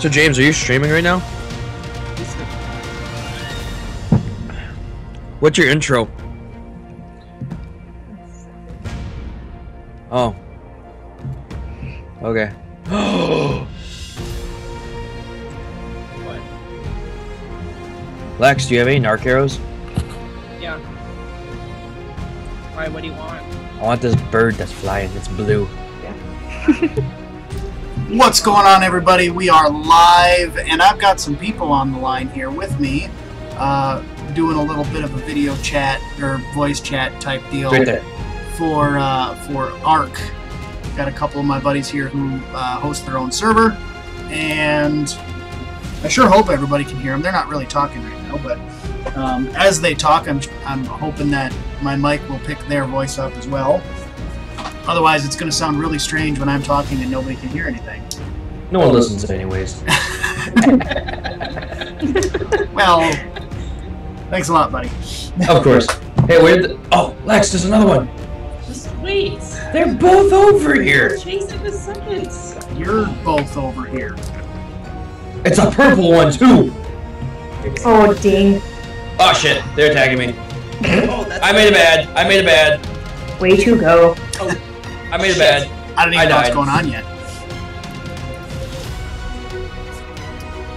So James, are you streaming right now? What's your intro? Oh. Okay. What? Lex, do you have any narc arrows? Yeah. Why? What do you want? I want this bird that's flying. It's blue. What's going on, everybody? We are live, and I've got some people on the line here with me, uh, doing a little bit of a video chat or voice chat type deal Right there. for uh, for Ark. Got a couple of my buddies here who uh, host their own server, and I sure hope everybody can hear them. They're not really talking right now, but um, as they talk, I'm I'm hoping that my mic will pick their voice up as well. Otherwise, it's going to sound really strange when I'm talking and nobody can hear anything. No one listens anyways. Well, thanks a lot, buddy. of course. Hey, where the... Oh, Lex, there's another one. Just wait. They're both over here. Chase it a second. You're both over here. It's a purple one, too. Oh, dang. Oh, shit. They're attacking me. Oh, that's. I made a bad. I made a bad. Way to go. Oh. I made a bad. I don't even I know what's going on yet.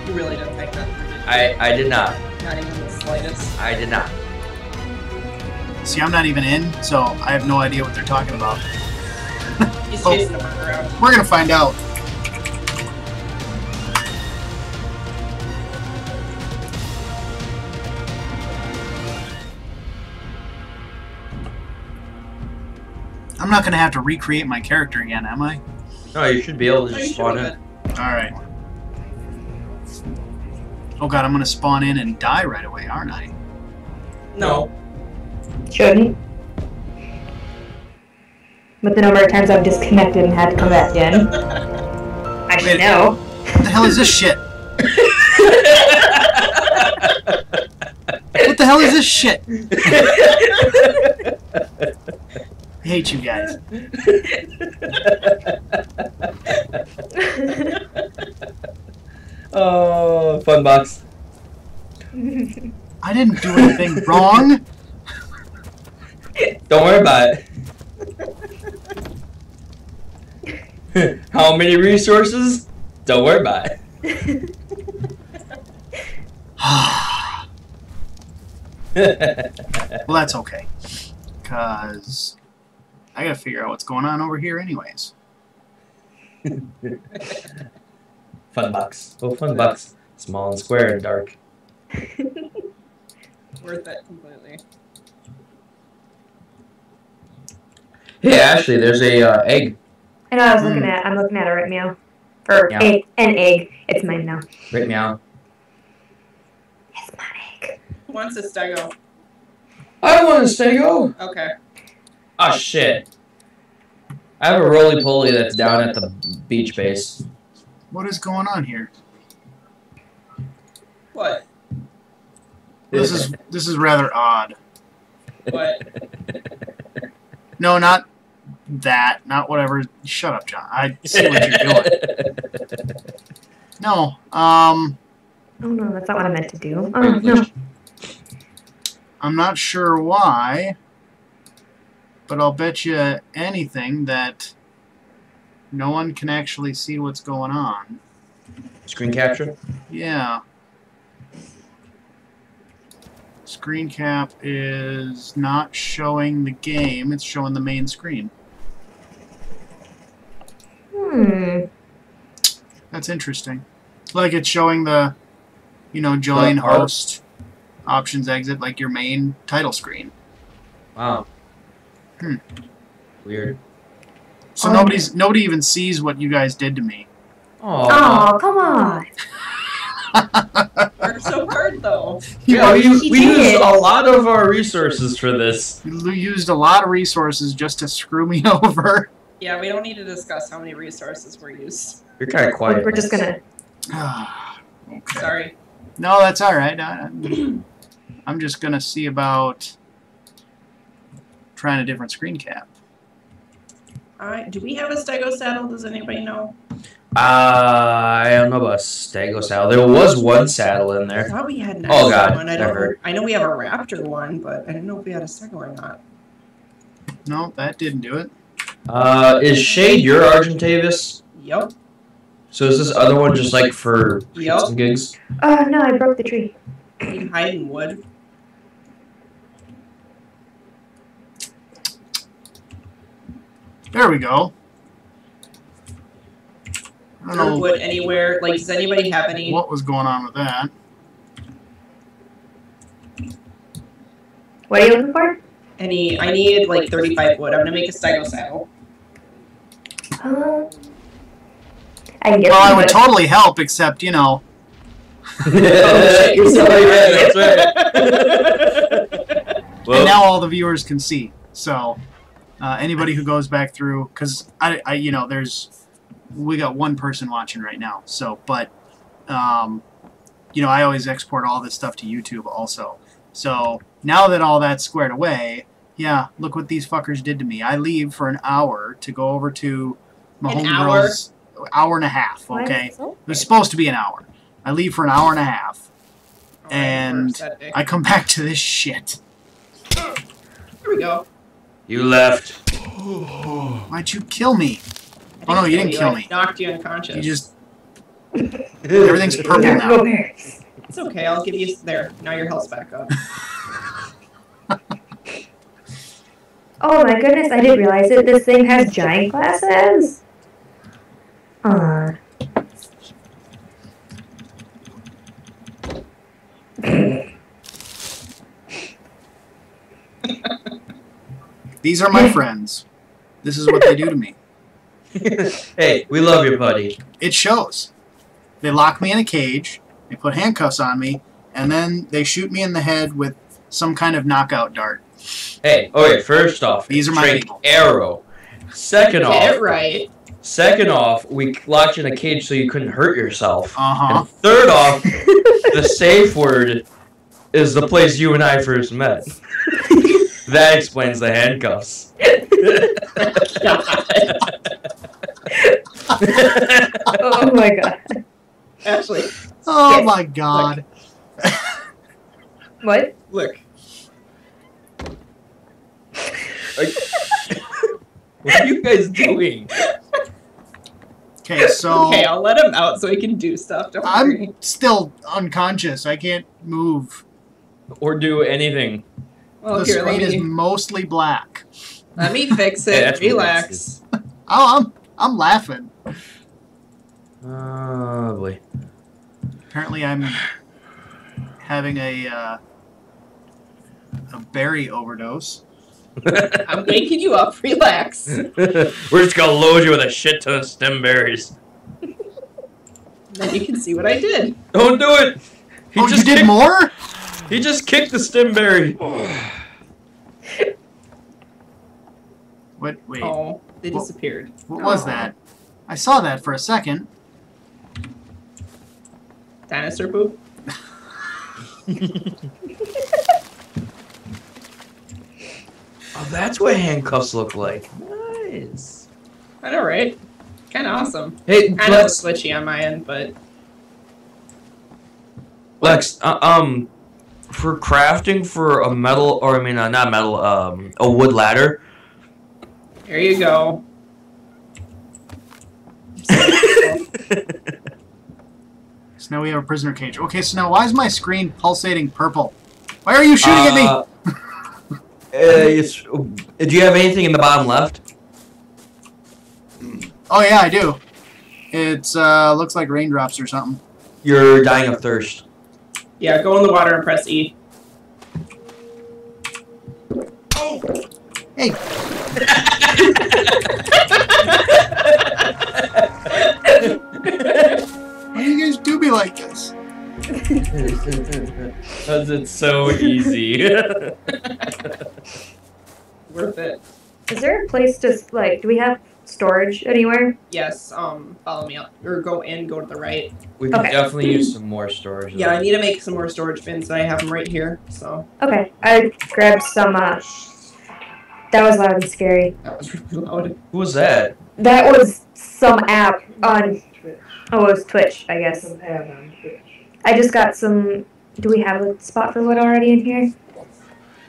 You really don't think that. through. I, I did not. Not even the slightest. I did not. See, I'm not even in, so I have no idea what they're talking about. He's Oh. chasing the bird around. We're gonna find out. I'm not gonna have to recreate my character again, am I? No, you should be able to just spawn should in. Alright. Oh god, I'm gonna spawn in and die right away, aren't I? No. Shouldn't. But the number of times I've disconnected and had to come back in. I should Wait. know. What the hell is this shit? What the hell is this shit? I hate you guys. oh, fun box. I didn't do anything wrong. Don't worry about it. How many resources? Don't worry about it. well, that's okay. Because I gotta figure out what's going on over here, anyways. fun box. Oh, fun box. Small and square and dark. Worth it completely. Hey, Ashley, there's a uh, egg. I know I was looking Hmm. at I'm looking at it right now. For Yeah. egg an egg. It's mine now. Right meow. It's my egg. Who wants a stego? I want a stego. Okay. Oh shit. I have a roly poly that's down at the beach base. What is going on here? What? This is this is rather odd. What? No, not that. Not whatever. Shut up, John. I see what you're doing. No. Um, Oh no, that's not what I meant to do. Oh no. I'm not sure why, but I'll bet you anything that no one can actually see what's going on. Screen capture. Yeah. Screen cap is not showing the game, it's showing the main screen. Hmm. That's interesting. Like it's showing the, you know, join host, options exit, like your main title screen. Wow. Hmm. Weird. So Oh, nobody's nobody even sees what you guys did to me. Oh. Oh, come on. Worked so hard though. Yeah, we, we used a lot of our resources for this. We used a lot of resources just to screw me over. Yeah, we don't need to discuss how many resources were used. You're kind of quiet. We're just gonna. okay. Sorry. No, that's all right. I, I'm just gonna see about trying a different screen cap. Alright, do we have a stego saddle? Does anybody know? Uh, I don't know about a Stego saddle. There was one saddle in there. I there. thought we had an Oh, extra God, one. I don't. hurt. I know we have a raptor one, but I didn't know if we had a second or not. No, that didn't do it. Uh, is Shade your Argentavis? Yep. So is this other one just like for Yep. shits and gigs? Oh no, I broke the tree. You can hide in wood. There we go. I don't know wood anywhere. Like, does anybody have any? what was going on with that. What are you looking for? Any? I need like 35 wood. I'm gonna make a stego saddle. Um, I can Well, I would wood. totally help, except you know, oh, yeah, that's right. and Well, now all the viewers can see. So uh, anybody who goes back through, because I, I, you know, there's we got one person watching right now. So, but um, you know, I always export all this stuff to YouTube also. So now that all that's squared away, yeah, look what these fuckers did to me. I leave for an hour to go over to my An homegirl's hour and a half. Okay, it so it was supposed to be an hour. I leave for an hour and a half. Alright, And first that day. I come back to this shit. Here we go. You left. Why'd you kill me? Oh, no, you didn't kill me. Knocked you unconscious. You just everything's purple now. It's okay. I'll give you there. Now your health's back up. Oh my goodness, I didn't realize that this thing has giant glasses. Uh. These are my friends. This is what they do to me. hey, we love you, buddy. It shows. They lock me in a cage, they put handcuffs on me, and then they shoot me in the head with some kind of knockout dart. Hey, okay. First off, These are my drink people. arrow. Second Get off, it right. second off, we locked you in a cage so you couldn't hurt yourself. Uh huh. And third off, the safe word is the place you and I first met. that explains the handcuffs. oh my god. Actually, Oh Yes. my god. What? look. what are you guys doing? Okay, so Okay, I'll let him out so he can do stuff. Don't. I'm still unconscious. I can't move. Or do anything? Well, the here, let screen is mostly black. let me fix it. that's what Relax. Oh, I'm I'm laughing. Oh boy. Apparently, I'm having a uh, a berry overdose. I'm waking you up. Relax. We're just gonna load you with a shit ton of stimberries. then you can see what I did. Don't do it. He oh, you just did kicked, more? He just kicked the stimberry. What? Wait, Oh, they disappeared. what was that? I saw that for a second. Dinosaur poop. Oh, that's what handcuffs look like. Nice. I know, right? Kind of awesome. Hey, Kind of Lex. glitchy on my end, but Lex, uh, um, for crafting for a metal, or I mean, uh, not metal, um, a wood ladder. there you go. So now we have a prisoner cage. Okay, so now why is my screen pulsating purple? Why are you shooting at me? Uh, uh, it's, do you have anything in the bottom left? Oh yeah, I do. It's uh looks like raindrops or something. You're dying of thirst. Yeah, go in the water and press E. Hey, Hey! why do you guys do me like this? Because it's so easy. Worth it. Is there a place to like? Do we have storage anywhere? Yes. Um, follow me up or go in. Go to the right. we could Okay. definitely use some more storage. Yeah, I need to make some more storage bins. and I have them right here. So Okay, I grabbed some. Uh, that was loud and scary. that was really loud. Who was that? That was some app on Oh, it was Twitch, I guess. I just got some. Do we have a spot for wood already in here?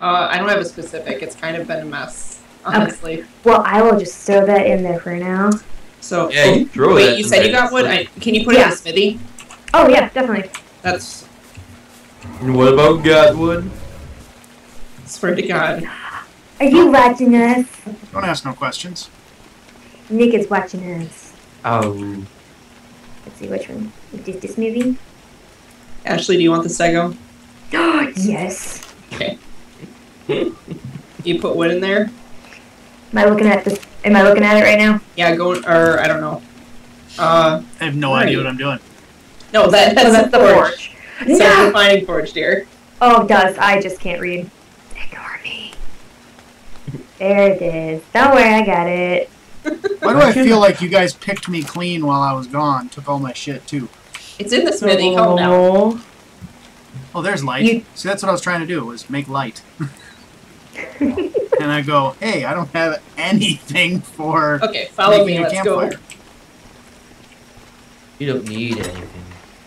Uh, I don't have a specific. It's kind of been a mess, honestly. Well, I will just throw that in there for now. So, Yeah, you throw oh, wait, that you said you got wood? I, can you put it in the smithy? Oh yeah, definitely. That's, And what about Godwood? swear to God. Are you watching us? Don't ask no questions. Nick is watching us. Oh. Let's see which one. Is this this movie? Ashley, do you want the stego? yes. Okay. You put wood in there? Am I looking at this? Am I looking at it right now? Yeah, go, or I don't know. Uh, I have no Right. idea what I'm doing. no, that, that's, oh, that's the forge. forge. So No! we're finding forge, dear. Oh, it does. I just can't read. Ignore me. There it is. Don't worry, I got it. Why do I feel like you guys picked me clean while I was gone? Took all my shit too. It's in the smithy. Calm down. Oh. Oh, there's light. You- See, that's what I was trying to do was make light. and I go, hey, I don't have anything for Okay, follow making me. a Let's go. campfire. You don't need anything.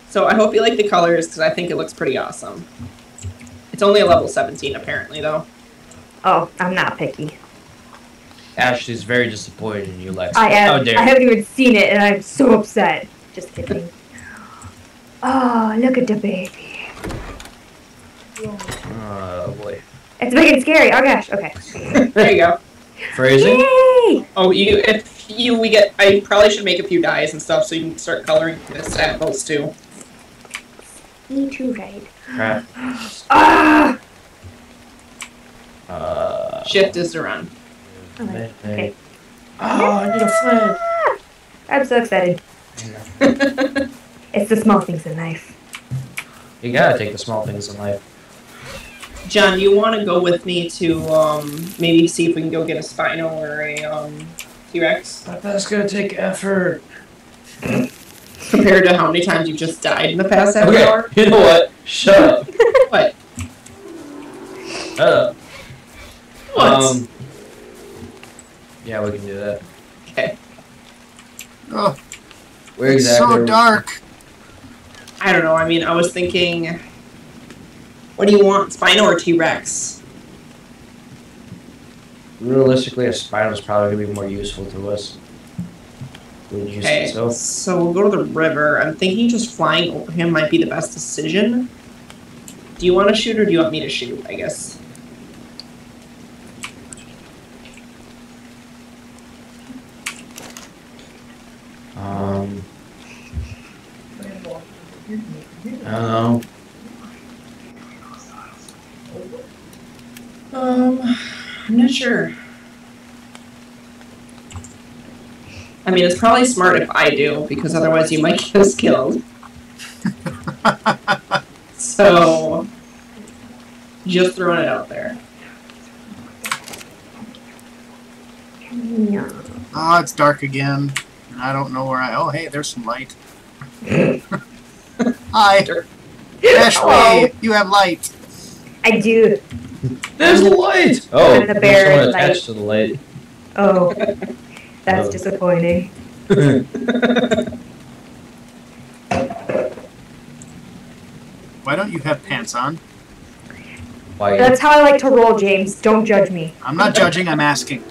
So I hope you like the colors because I think it looks pretty awesome. It's only a level 17 apparently though. Oh, I'm not picky. Ashley's very disappointed in you, Lex. I How am. dare I haven't even seen it, and I'm so upset. Just kidding. Oh, look at the baby. Oh boy. It's big and scary. Oh gosh. Okay. there you go. Phrasing? Yay! Oh, you if you we get I probably should make a few dyes and stuff so you can start coloring this apples too. Me too, right? Crap. Ah! Uh. Shift is to run. Okay. okay. Oh, I need a flint. I'm so excited. It's the small things in life. You gotta take the small things in life. John, do you want to go with me to um maybe see if we can go get a Spino or a um T-Rex that's gonna take effort. compared to how many times you've just died in the past half Okay, hour? you know what? Shut up. What? Shut up. What? Um, yeah, we can do that. okay. Oh, Where it's exactly? so dark. I don't know. I mean, I was thinking, what do you want, Spino or T-Rex? Realistically, a spider is probably gonna be more useful to us. Would you Okay, say so? so we'll go to the river. I'm thinking just flying over him might be the best decision. Do you want to shoot or do you want me to shoot? I guess. Um, I don't know. Um, I'm not sure. I mean, it's probably smart if I do because otherwise you might get us killed. So, just throwing it out there. No. Oh, it's dark again. And I don't know where I. Oh, hey, there's some light. Hi, Dark. Ashley. You have light. I do. There's the light. Oh, And the there's bear someone is like- attached to the light. Oh, that's Oh. disappointing. Why don't you have pants on? Why? That's how I like to roll, James. Don't judge me. I'm not judging. I'm asking.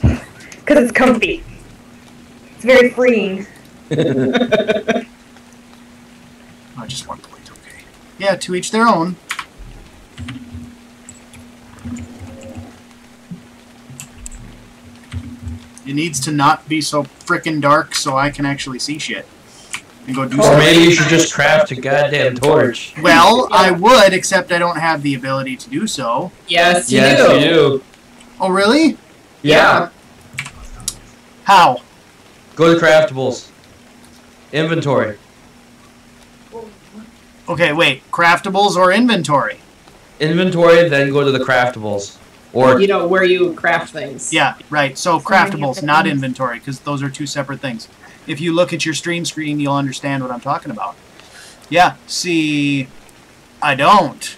Because it's comfy. It's very freeing. I just one plate. Okay. Yeah, to each their own. Needs to not be so frickin' dark so I can actually see shit. And go do or something. maybe you should just craft a goddamn torch. Well, I would, except I don't have the ability to do so. yes, you yes, do. you do. Oh, really? Yeah. How? Go to craftables. Inventory. Okay, wait. Craftables or inventory? Inventory, then go to the craftables. Or You know where you craft things. Yeah, right. So craftables, not things. inventory, because those are two separate things. If you look at your stream screen, you'll understand what I'm talking about. Yeah, see, I don't.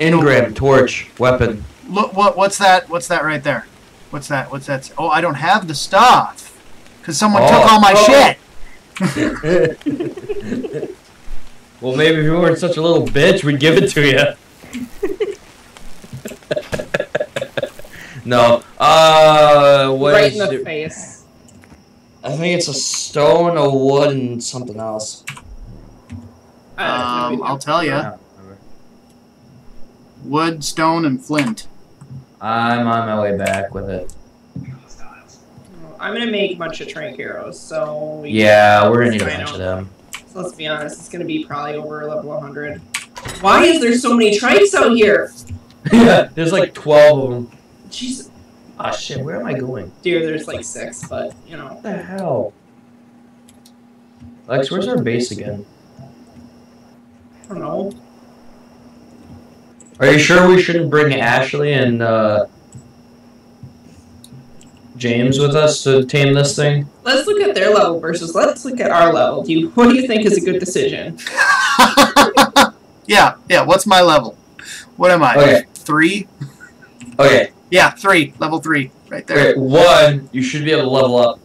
engram, torch, weapon. Look, what what's that? What's that right there? What's that? What's that? Oh, I don't have the stuff because someone Oh. took all my Oh. shit. well, maybe if you weren't such a little bitch, we'd give it to you. no. Uh, what right is in the it? face. I think it's a stone, a wood, and something else. Um, I'll tell you. Wood, stone, and flint. I'm on my way back with it. I'm gonna make a bunch of trank arrows, so we Yeah, we're gonna need a bunch of them. So let's be honest, it's gonna be probably over level 100. Why is there so many trikes out here? yeah, there's like 12 of them. Jeez, Ah, shit, where am I going? dear, there's like six, but you know. What the hell? Lex, where's our base again? I don't know. Are you sure we shouldn't bring Ashley and uh, James with us to tame this thing? Let's look at their level versus let's look at our level. Do you what do you think is a good decision? yeah, yeah. What's my level? What am I? Okay. Three? Okay, Yeah, three. Level three. Right there. okay. One, you should be able to level up.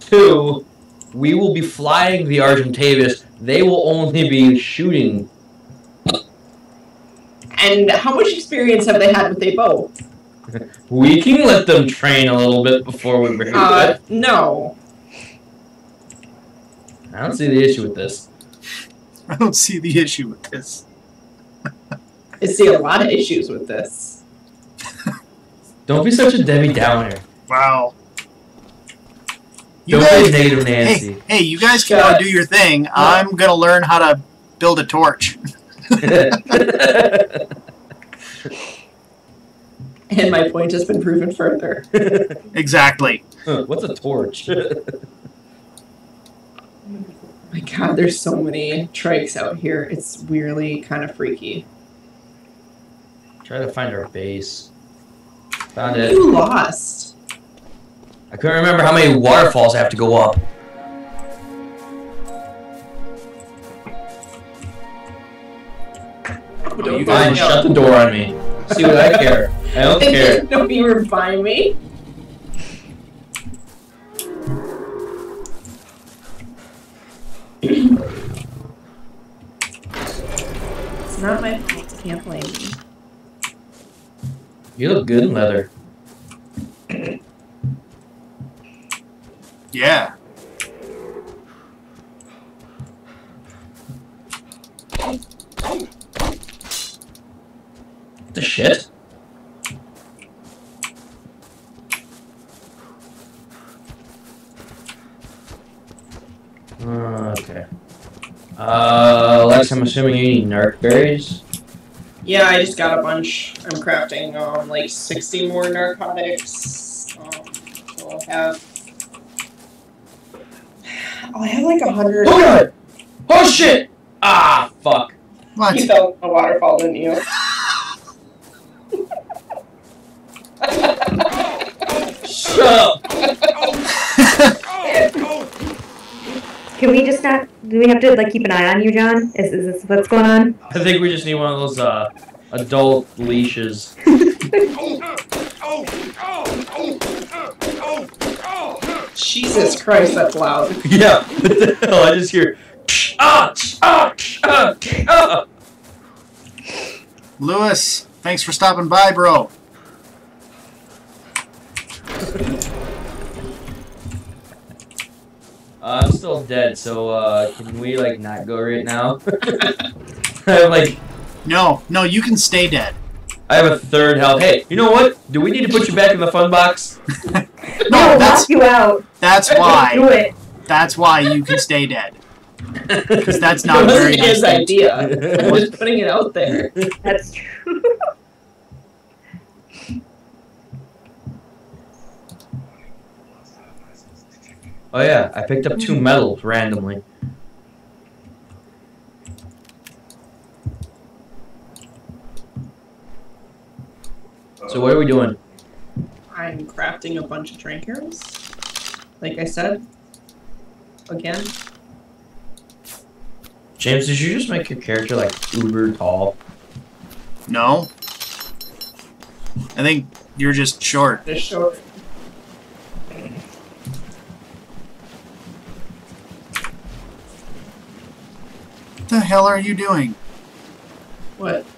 Two, we will be flying the Argentavis. They will only be shooting. And how much experience have they had with a bow? We can let them train a little bit before we bring Uh, them. no. I don't see the issue with this. I don't see the issue with this. I see a lot of issues with this. Don't be such a Debbie Downer. Wow. You Don't guys, be negative Nancy. hey, hey, you guys can Shut. go do your thing. I'm gonna learn how to build a torch. And my point has been proven further. Exactly. What's a torch? my god, there's so many trikes out here. It's weirdly kind of freaky. Try to find our base. Found it. You lost. I couldn't remember how many waterfalls I have to go up. Don't you go fine, shut the door on me. See what I care. I don't I care. didn't know you were buying me. it's not my fault. You can't blame me. You look good in leather. Yeah. The shit? Uh, Okay. Uh, Lex, I'm assuming you need narc berries. Yeah, I just got a bunch. I'm crafting um like 60 more narcotics. Um, so I'll have. I'll have like a hundred. Oh god! Oh shit! Ah, fuck. What? You felt a waterfall, didn't you? Shut up! Can we just not? Do we have to like keep an eye on you, John? Is, is this what's going on? I think we just need one of those uh adult leashes. Jesus Christ, that's loud. yeah. What the hell? I just hear. Ah! Ah! Ah! Ah! Lewis, thanks for stopping by, bro. Uh, I'm still dead, so uh, can we like not go right now? I have like No, no, you can stay dead. I have a third health. Hey, you know what? Do we need to put you back in the fun box? No, we'll that's lock you out. that's Do why. it. That's why you can stay dead. Because that's not it very wasn't his nice. idea. I'm just putting it out there. That's true. Oh yeah, I picked up two medals randomly. So what are we doing? I'm crafting a bunch of trank arrows. Like I said. Again. James, did you just make your character like uber tall? No. I think you're just short. Just short. The hell are you doing? What?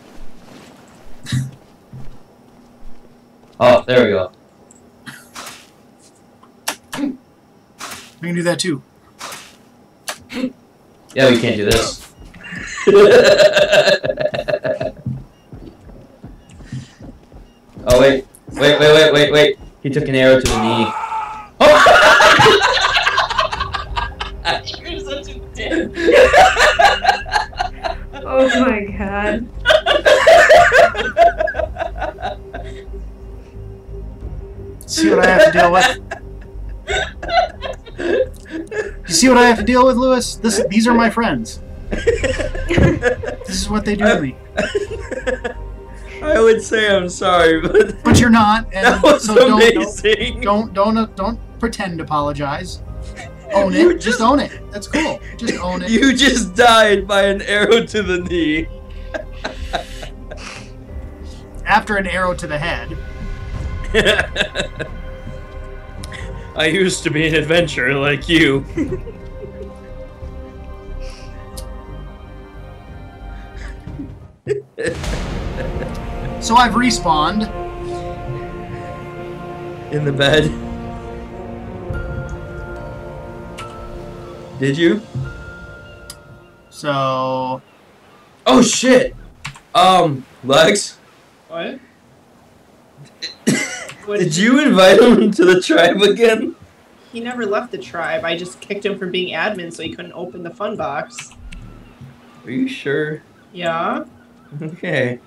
Oh, there we go. I can do that too. Yeah, we can't do this. oh wait, wait, wait, wait, wait, wait. He took an arrow to the knee. Oh! You're such a dick. Oh my god. See what I have to deal with? You see what I have to deal with, Lewis? This, these are my friends. This is what they do to me. I would say I'm sorry, but But you're not, and that was so don't, don't amazing. don't don't uh, don't pretend to apologize. Own You it. Just, just- own it. That's cool. Just own it. You just died by an arrow to the knee. After an arrow to the head. I used to be an adventurer like you. So I've respawned. In the bed. Did you? So Oh shit! Um, Lex, What? What did you invite him to the tribe again? He never left the tribe. I just kicked him from being admin so he couldn't open the fun box. Are you sure? Yeah? Okay.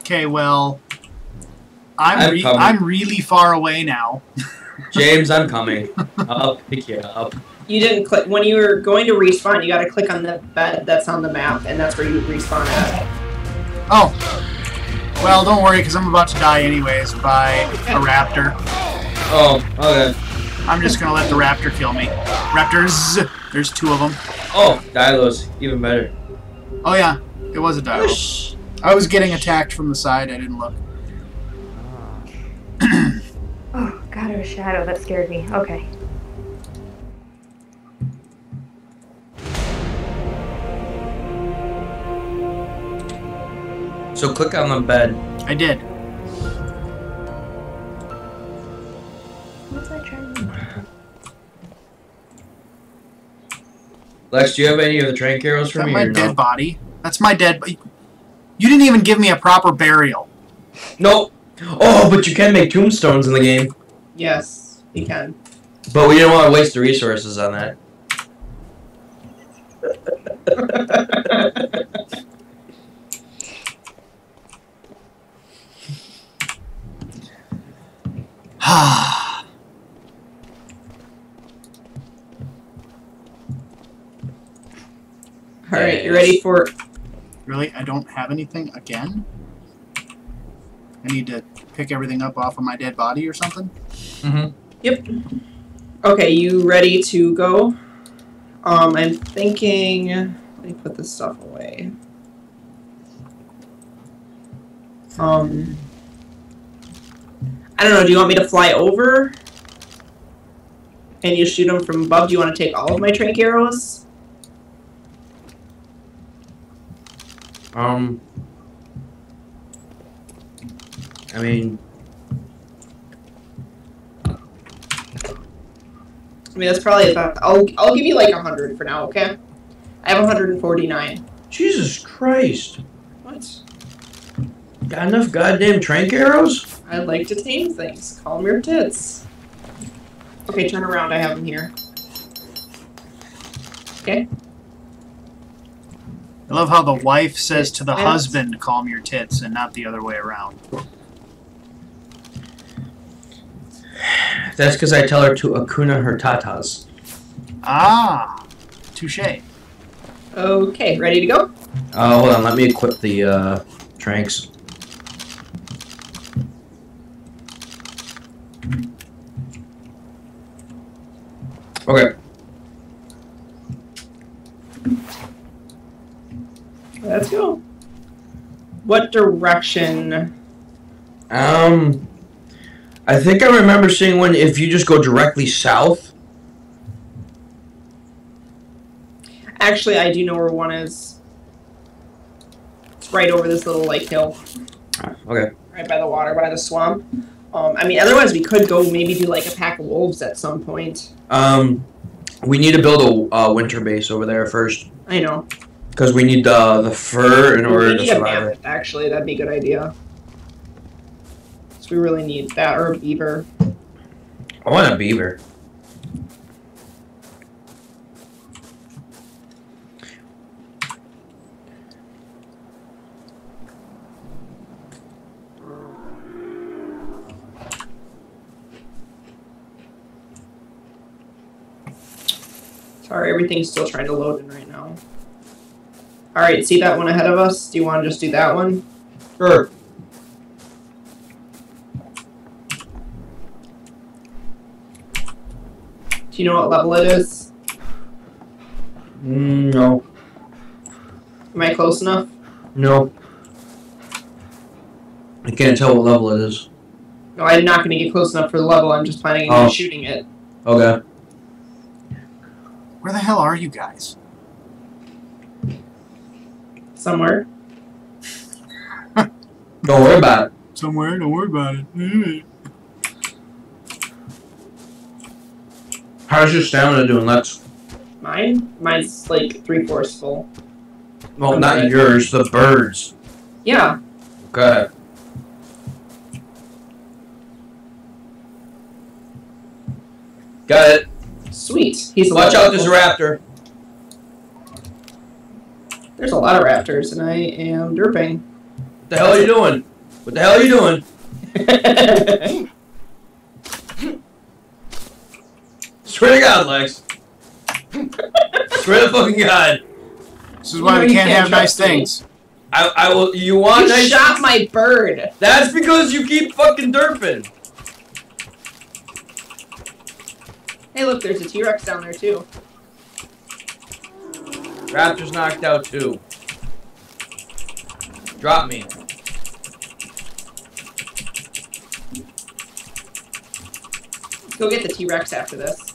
okay, well, I'm I'm re- I'm really far away now. James, I'm coming. I'll pick you up. You didn't click. When you were going to respawn, you gotta click on the bed that's on the map, and that's where you respawn at. Oh, well, don't worry, because I'm about to die anyways by a raptor. Oh, okay. I'm just gonna let the raptor kill me. Raptors. There's two of them. Oh, Dilos, even better. Oh yeah, it was a dino. Whoosh. I was getting attacked from the side. I didn't look. God, it was shadow. That scared me. Okay. So click on the bed. I did. What was I trying to do? Lex, do you have any of the trank arrows Is for that me my dead no? body? That's my dead. bo- You didn't even give me a proper burial. Nope. Oh, but you can make tombstones in the game. Yes, you can. But we didn't want to waste the resources on that. All right, you ready for? really? I don't have anything again. I need to pick everything up off of my dead body or something. Mm-hmm. Yep. Okay, you ready to go? Um, I'm thinking. Let me put this stuff away. Um, I don't know. Do you want me to fly over? And you shoot them from above? Do you want to take all of my trank arrows? Um. I mean, I mean, that's probably about. I'll I'll give you like hundred for now. Okay. I have 149. Jesus Christ. What? Got enough goddamn trank arrows? I like to tame things. Call them your tits. Okay, turn around. I have them here. Okay. I love how the wife says to the husband, "Calm your tits," and not the other way around. That's because I tell her to Akuna her tatas. Ah, touche. Okay, ready to go? Uh, hold on, let me equip the uh, tranks. Okay. Let's go. What direction? Um, I think I remember seeing one if you just go directly south. Actually, I do know where one is. It's right over this little like hill, Okay. right by the water, by the swamp. Um, I mean, otherwise we could go maybe do like a pack of wolves at some point. Um, we need to build a uh, winter base over there first I know. because we need the the fur in order to survive. mammoth, actually. That'd be a good idea. So we really need that or a beaver. I want a beaver. Sorry, everything's still trying to load in right now. Alright, see that one ahead of us? Do you want to just do that one? Sure. Do you know what level it is? Mm, no. Am I close enough? No. I can't tell what level it is. No, I'm not going to get close enough for the level. I'm just planning on Oh. shooting it. Okay. Where the hell are you guys? Somewhere. Don't worry about it. Somewhere. Don't worry about it. How's your stamina doing, Lex? Mine? Mine's like three fourths full. Well, not yours, the birds. Yeah. Okay. Got it. Sweet. He's a Watch out, there's a raptor. There's a lot of raptors, and I am derping. What the hell are you doing? What the hell are you doing? Swear to God, Lex. Swear to fucking God. This is why You we can't can't have nice me. things. I, I will. You want you nice? shot my bird. That's because you keep fucking derping. Hey, look, there's a T-Rex down there too. Raptor's knocked out too. Drop me. Go get the T-Rex after this.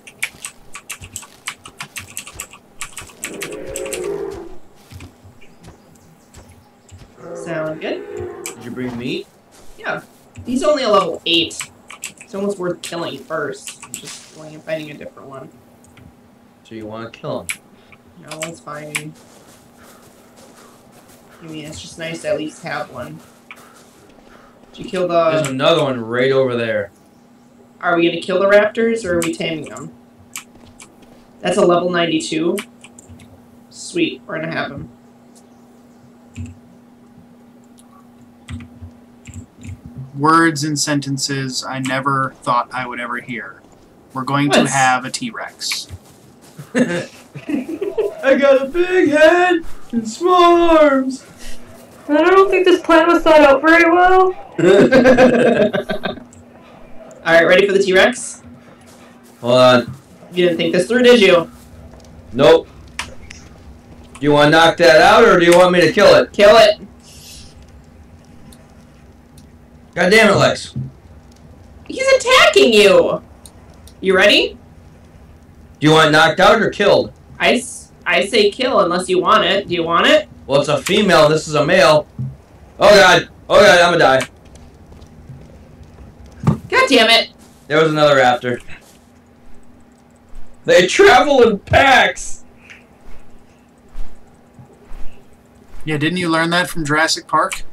Sound good? Did you bring meat? Yeah. He's only a level 8. It's almost worth killing first. I'm just going and fighting a different one. So you want to kill him? No, it's fine. I mean, it's just nice to at least have one. Did you kill the... There's another one right over there. Are we gonna kill the raptors, or are we taming them? That's a level 92. Sweet, we're gonna have him. Words and sentences I never thought I would ever hear. We're going to have a T Rex. I got a big head and small arms. I don't think this plan was thought out very well. Alright, ready for the T-Rex? Hold on. You didn't think this through, did you? Nope. Do you want to knock that out, or do you want me to kill it? Kill it. God damn it, Lex. He's attacking you! You ready? Do you want knocked out or killed? I, I say kill unless you want it. Do you want it? Well, it's a female, this is a male. Oh god. Oh god, I'm gonna die. God damn it! There was another raptor. They travel in packs. Yeah, didn't you learn that from Jurassic Park?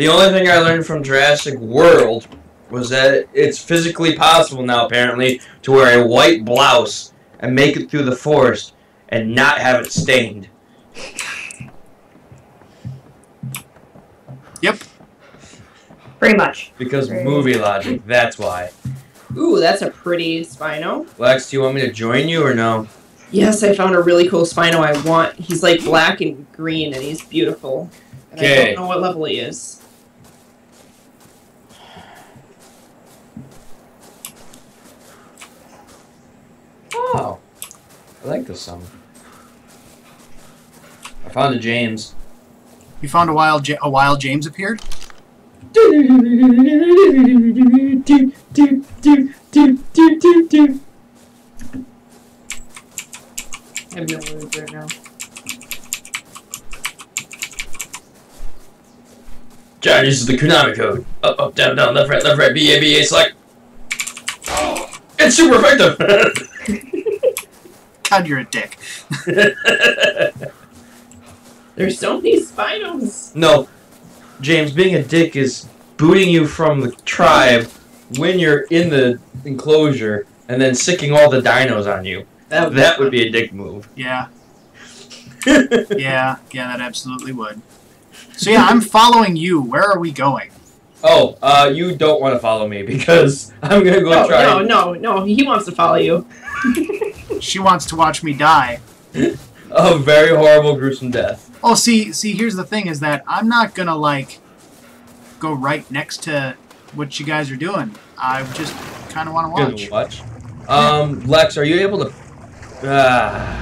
The only thing I learned from Jurassic World was that it's physically possible now, apparently, to wear a white blouse and make it through the forest and not have it stained. Yep. Pretty much. Because Right. movie logic, that's why. Ooh, that's a pretty Spino. Lex, do you want me to join you or no? Yes, I found a really cool Spino I want. He's like black and green and he's beautiful. And I Okay. don't know what level he is. Oh. I like this song. I found a James. You found a wild, ja- a wild James appeared. have no words right now. John uses the Konami code. Up, up, down, down, left, right, left, right, B, A, B, A, select. It's super effective! God, you're a dick. There's so many Spinos. no, James, being a dick is booting you from the tribe when you're in the enclosure and then sicking all the dinos on you. That, That would be a dick move. Yeah, yeah, yeah, that absolutely would. So yeah, I'm following you. Where are we going? Oh, uh, you don't want to follow me because I'm gonna go No, try. no, no, no. He wants to follow you. She wants to watch me die. A very horrible, gruesome death. Oh, see, see, here's the thing: is that I'm not gonna like go right next to what you guys are doing. I just kind of want to watch. watch. Um, Lex, are you able to? Ah,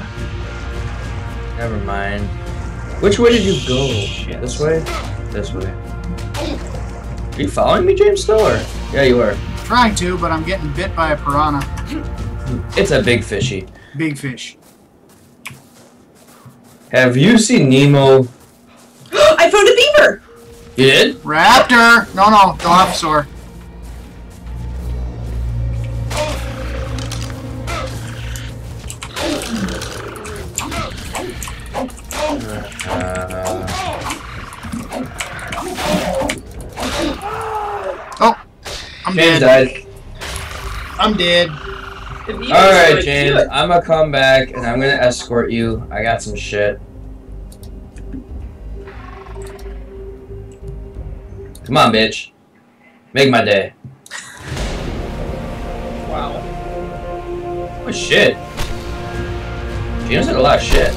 never mind. Which way did you go? This way. This way. Are you following me, James? Still, or yeah, you are. Trying to, but I'm getting bit by a piranha. It's a big fishy. Big fish. Have you seen Nemo? I found a beaver. You did? Raptor! No, no, Dilophosaur. Uh, I'm James dead. died. I'm dead. All right, really James. I'm gonna come back and I'm gonna escort you. I got some shit. Come on, bitch. Make my day. Wow. Oh shit. James had a lot of shit.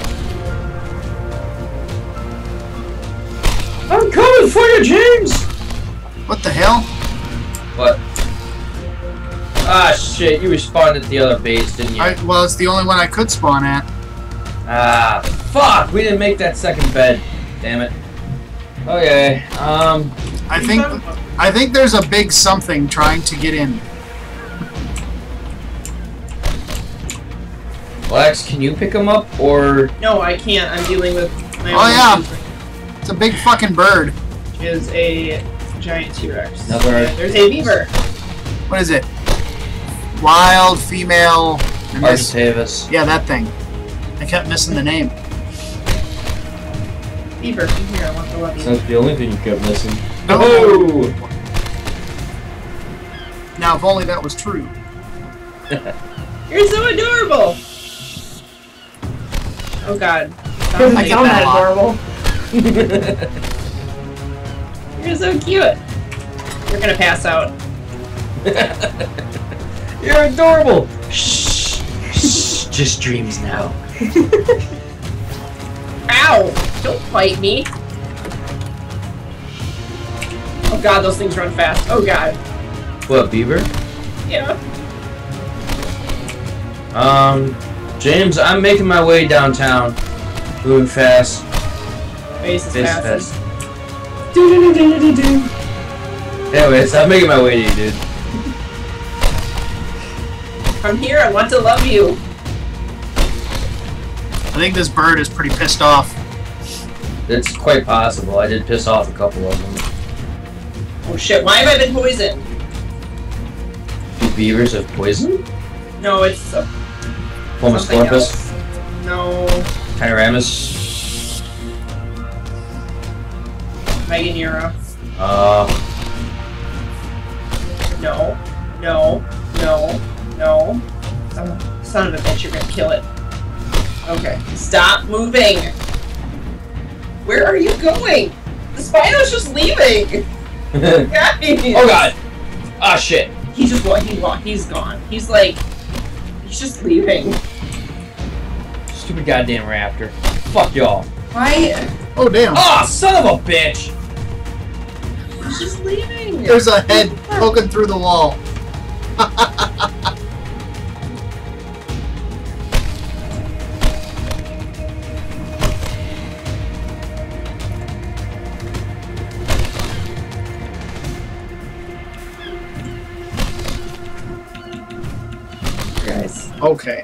I'm coming for you, James! What the hell? What? Ah shit, you respawned at the other base, didn't you? I, well, it's the only one I could spawn at. Ah, fuck! We didn't make that second bed. Damn it. Okay, um, I think I think there's a big something trying to get in. Lex, can you pick him up or No, I can't. I'm dealing with my Oh, yeah. issues. It's a big fucking bird. Is a giant T-Rex. Another- And There's a beaver. What is it? Wild female. and this- Yeah, that thing. I kept missing the name. Beaver, come here. I want to love you. That's the only thing you kept missing. No. Oh! Now, if only that was true. You're so adorable. Oh God. I get sound that that adorable. You're so cute. You're gonna pass out. You're adorable! Shh! Shh! Just dreams now. Ow! Don't bite me. Oh God, those things run fast. Oh God. What, Beaver? Yeah. Um, James, I'm making my way downtown. Moving fast. Face is Face fast. fast. Anyways, I'm making my way to you, dude. From here, I want to love you. I think this bird is pretty pissed off. It's quite possible. I did piss off a couple of them. Oh shit! Why have I been poisoned? Do beavers have poison? No, it's uh, Homus Something corpus? no Tyrannosaurus? Meganeura. Uh, No, no, no, no. Oh, son of a bitch! You're gonna kill it. Okay, stop moving. Where are you going? The Spino's just leaving. oh god! Ah shit! He just wa- he wa- he's gone. He's like he's just leaving. Stupid goddamn raptor. Fuck y'all. Why? Oh, damn. Ah, son of a bitch! He's just leaving. There's a head poking through the wall. guys. Okay.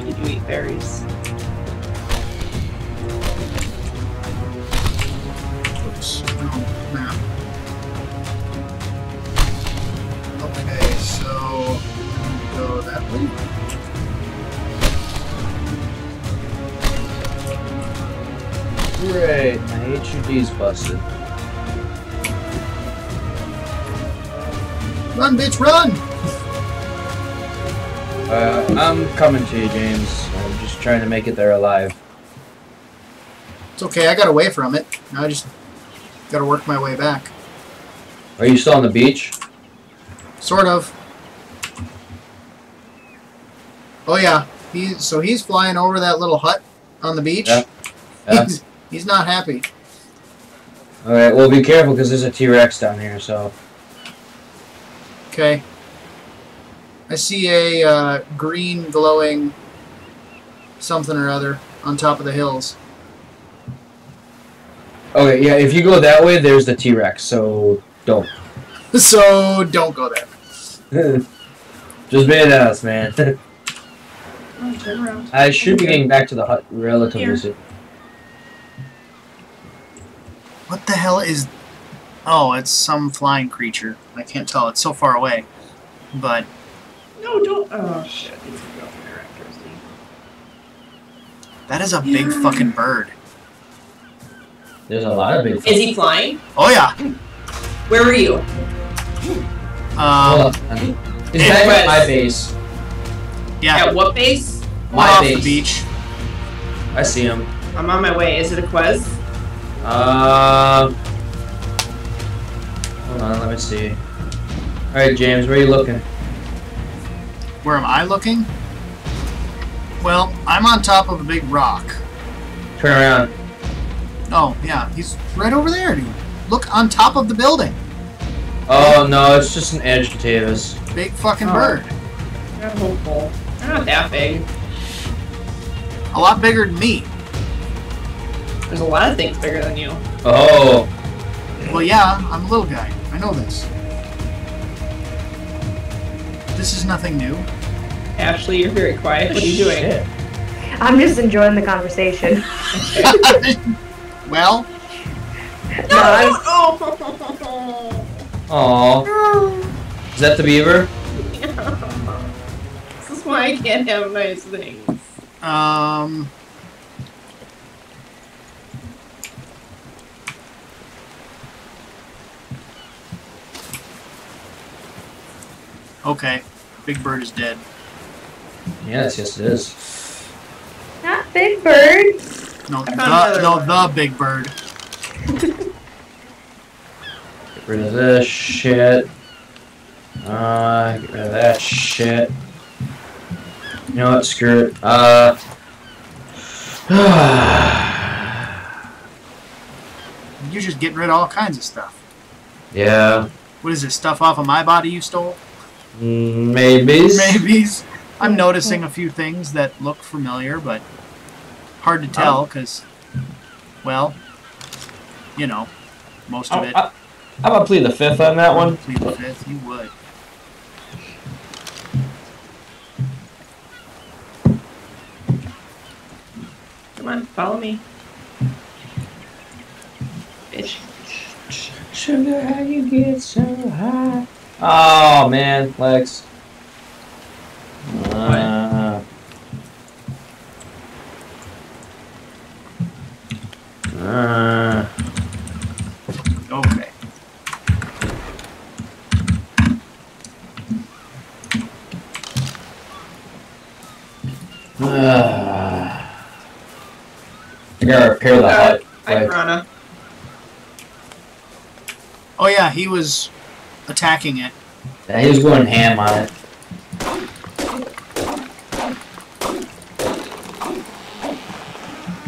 Did you eat berries? Okay, so go that way. Great, my HUD's busted. Run, bitch, run! Uh, I'm coming to you, James. I'm just trying to make it there alive. It's okay, I got away from it. Now I just gotta work my way back. Are you still on the beach? Sort of. Oh yeah, he so he's flying over that little hut on the beach. Yeah. Yeah. He's, he's not happy. Alright, well, be careful because there's a T Rex down here, so. Okay. I see a uh, green glowing something or other on top of the hills. Okay, yeah, if you go that way, there's the T Rex, so don't. So don't go there. just being honest, man. Oh, turn around. I should be getting back to the hut relatively Here. soon. What the hell is? Oh, it's some flying creature. I can't tell. It's so far away. But No, don't. Oh shit! He's gonna go there after that is a big fucking bird. There's a lot of big. Is he flying? Oh yeah. Where are you? Um, Hold on. He's back at my base. yeah. At what base? My off base. the beach. I see him. I'm on my way. Is it a Quez? Um. Hold on, let me see. All right, James, where are you looking? Where am I looking? Well, I'm on top of a big rock. Turn around. Oh yeah, he's right over there, dude. Look on top of the building. Oh no, it's just an Argentavis. Big fucking Oh. bird. Not hopeful. They're not that big. A lot bigger than me. There's a lot of things bigger than you. Oh, Well, yeah, I'm a little guy. I know this. This is nothing new. Ashley, you're very quiet. What are you doing? Shit. I'm just enjoying the conversation. well, No, I'm- Oh. Aw. Is that the beaver? this is why I can't have nice things. um, okay, Big Bird is dead. Yes, yes it is. not Big Bird. No, the, no, one. the Big Bird. Get rid of this shit. Uh, get rid of that shit. You know what? Screw it. Uh. You're just getting rid of all kinds of stuff. yeah. What is this stuff off of my body you stole? Maybe. Maybes. I'm noticing a hmm. few things that look familiar, but hard to tell um, because, well, you know, most of I, it. I, I'm gonna plead the fifth on that one. Plead the fifth, you would. Come on, follow me. Bitch. Sugar, how you get so high? Oh man, Lex. Uh, uh, Okay. uh, I gotta repair the Uh, hut. Hi, Like, Piranha. Oh yeah, he was attacking it. yeah, he was going ham on it.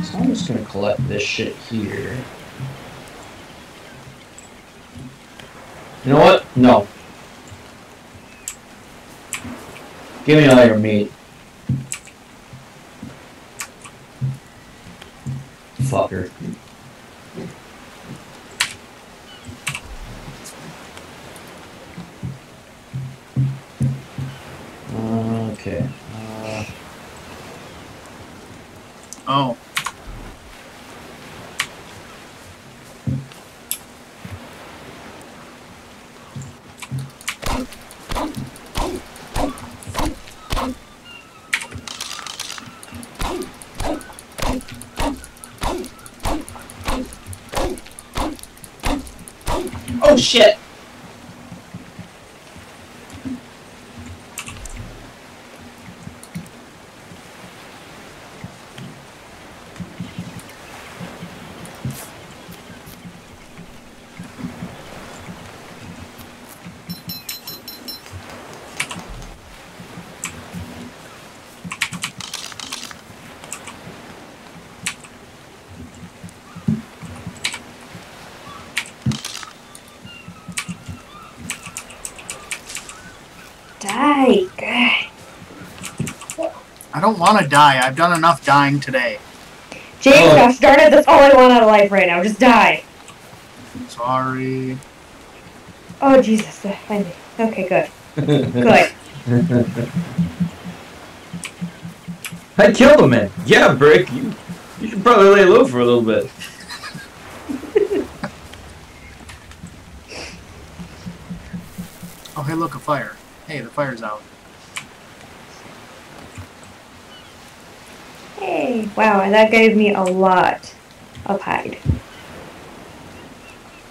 So I'm just gonna collect this shit here. You know what? No. Give me all your meat. Fucker. Okay. Uh, Oh. Oh shit! Die. God. I don't want to die. I've done enough dying today. James, Oh. gosh darn it, that's all I want out of life right now. Just die. Sorry. Oh, Jesus. Okay, good. Good. I killed him, man. Yeah, Brick. You, you should probably lay low for a little bit. Oh, hey, look, a fire. Hey, the fire's out. Hey. Wow, that gave me a lot of hide.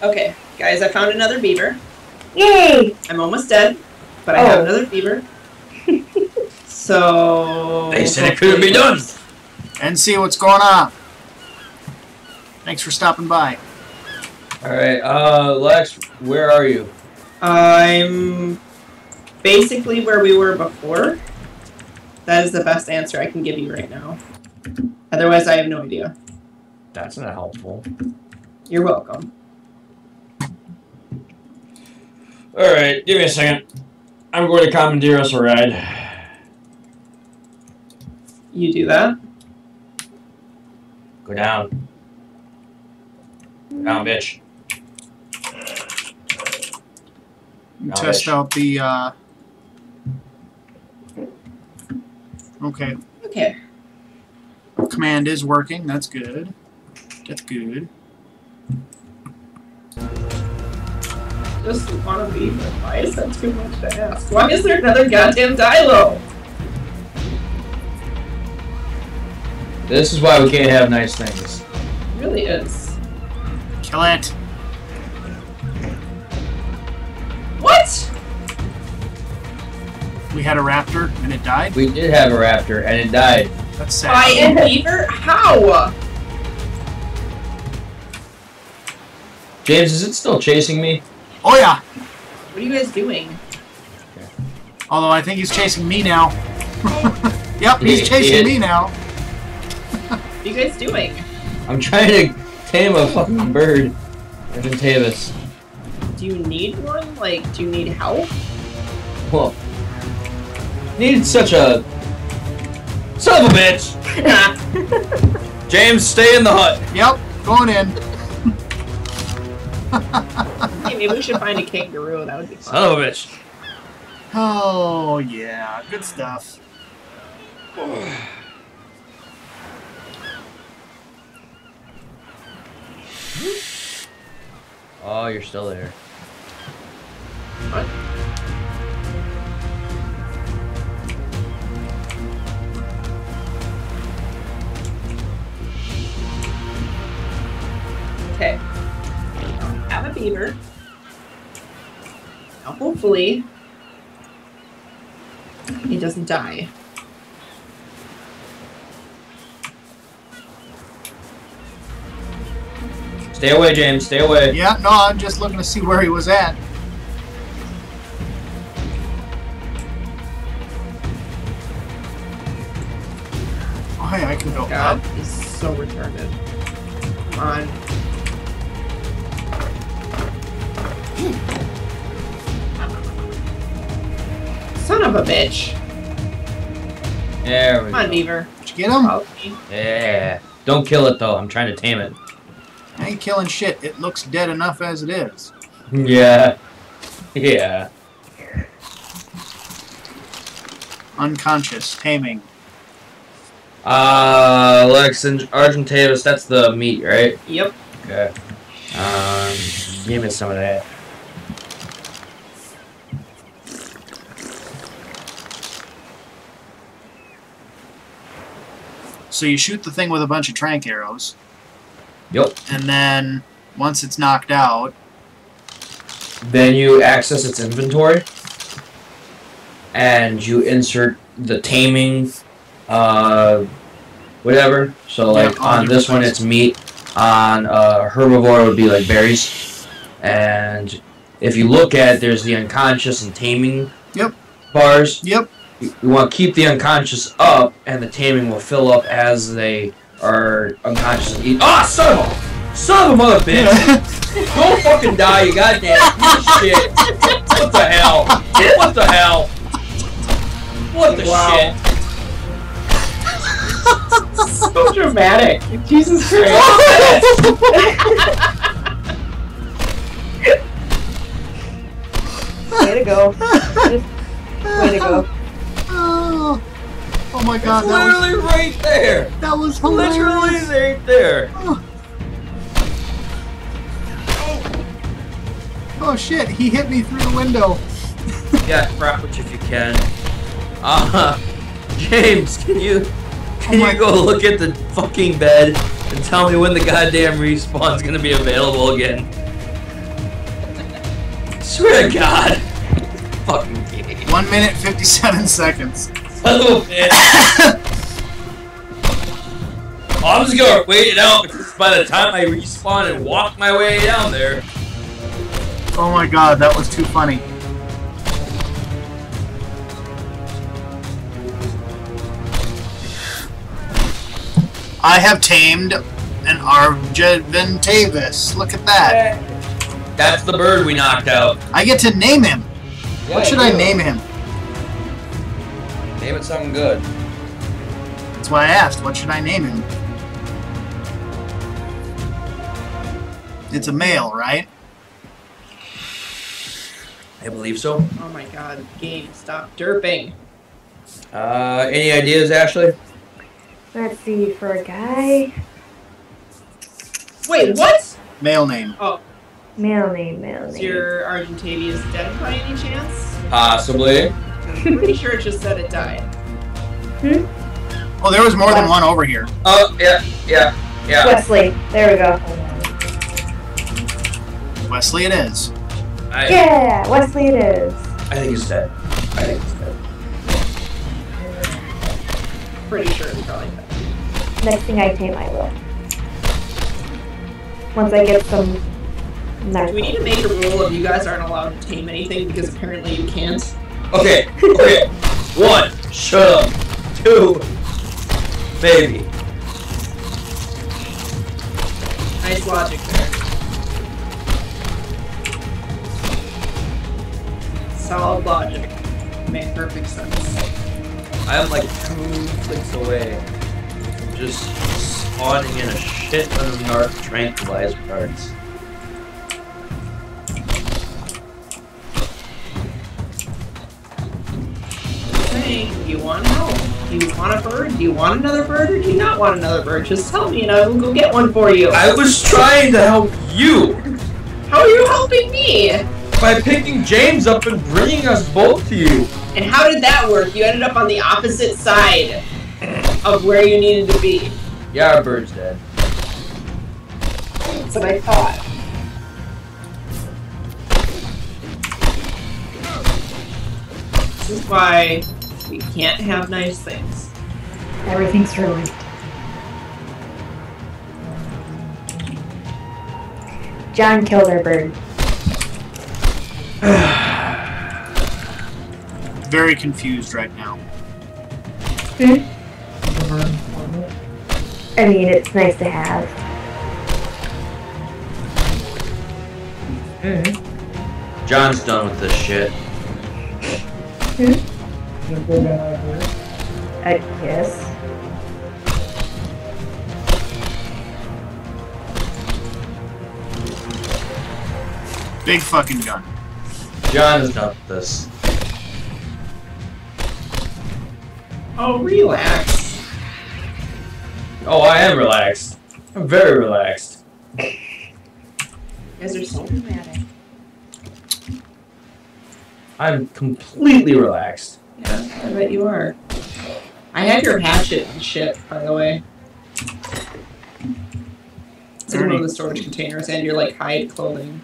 Okay, guys, I found another beaver. Yay! I'm almost dead, but I have Oh. another beaver. so. They said it couldn't be done. And see what's going on. Thanks for stopping by. All right, uh, Lex, where are you? I'm basically where we were before. That is the best answer I can give you right now. Otherwise, I have no idea. That's not helpful. You're welcome. All right, give me a second. I'm going to commandeer us a ride. You do that. Go down. Down, bitch. You Oh, test ish. out the, uh... Okay. Okay. Command is working. That's good. That's good. Just want to leave. Why is that too much to ask? Why is there another goddamn Dilo? This is why we can't have nice things. It really is. Kill it. What? We had a raptor and it died. We did have a raptor, and it died. That's By sad. a beaver? How? James, is it still chasing me? Oh yeah. What are you guys doing? Although I think he's chasing me now. yep, he's chasing he- me now. What are you guys doing? I'm trying to tame a fucking bird. Argentavis. Do you need one? Like, do you need help? Well, need such a son of a bitch. James, stay in the hut. Yep, going in. Hey, maybe we should find a kangaroo. That would be fun. Son of a bitch. Oh yeah, good stuff. Oh, you're still there. What? Have a beaver. Now, hopefully, he doesn't die. Stay away, James. Stay away. Yeah, no, I'm just looking to see where he was at. Oh hey, I can go God, up. he's so retarded. Come on. Son of a bitch. There we Come on. Beaver. Did you get him? Follow me. Yeah. Don't kill it though. I'm trying to tame it. I ain't killing shit. It looks dead enough as it is. Yeah. Yeah. Unconscious, taming. Uh, Lex and Argentavis, that's the meat, right? Yep. Okay. Um, give me some of that. So you shoot the thing with a bunch of trank arrows, Yep. and then once it's knocked out, Then you access its inventory, and you insert the taming, uh, whatever. So like Yeah, on this one, it's meat. On uh, herbivore, it would be like berries, and if you look at, it, there's the unconscious and taming. Yep. Bars. yep, You you want to keep the unconscious up, and the taming will fill up as they are unconscious and eat. Ah, son of a, son of a mother bitch! Go fucking die, you goddamn shit! What the hell? What the hell? What the Wow. shit? So dramatic. Jesus Christ. Way to go. Way to go. oh, oh my god, It's that was literally right there. that was Literally right there. Oh shit, he hit me through the window. Yeah, crap which if you can. Uh, James, can you can Oh you go look at the fucking bed and tell me when the goddamn respawn's gonna be available again? Swear to God. Fucking game. One minute fifty-seven seconds. Oh, man. Oh, I'm just gonna wait it out because by the time I respawn and walk my way down there, Oh my god, that was too funny. I have tamed an Argentavis. Look at that. that's the bird we knocked out. I get to name him. What should I name him? Name it something good. That's why I asked. What should I name him? It's a male, right? I believe so. Oh my god, game, stop derping. Uh, any ideas, Ashley? Let's see, for a guy. Wait, what? Male name. Male name, male Is name. your Argentavis dead by any chance? Possibly. I'm pretty sure it just said it died. Hmm? Oh, there was more than one over here. Oh, yeah, yeah, yeah. Wesley. There we go. Wesley, it is. I, Yeah, Wesley it is. I think he's dead. I think he's dead. Pretty sure it's probably dead. Next thing I tame, I will. Once I get some Do we need to make a rule of you guys aren't allowed to tame anything because apparently you can't? Okay, okay. One, shut up. Two, baby. Nice logic there. Solid logic. Make perfect sense. I am like two clicks away from just spawning in a shit ton of narc tranquilizer cards. Hey, do you want help? Do you want a bird? Do you want another bird or do you not want another bird? Just tell me and I will go get one for you. I was trying to help you How are you helping me? by picking James up and bringing us both to you. And how did that work? You ended up on the opposite side of where you needed to be. Yeah, our bird's dead. That's what I thought. This is why can't have nice things. Everything's ruined. John killed our bird. Very confused right now. Hmm? I mean, it's nice to have. Mm. John's done with this shit. I guess. Big fucking gun. John's got this. Oh, relax. Oh, I am relaxed. I'm very relaxed. You guys are so dramatic. I'm completely relaxed. Yeah, I bet you are. I have your hatchet and shit, by the way. It's in one of the storage containers and your like hide clothing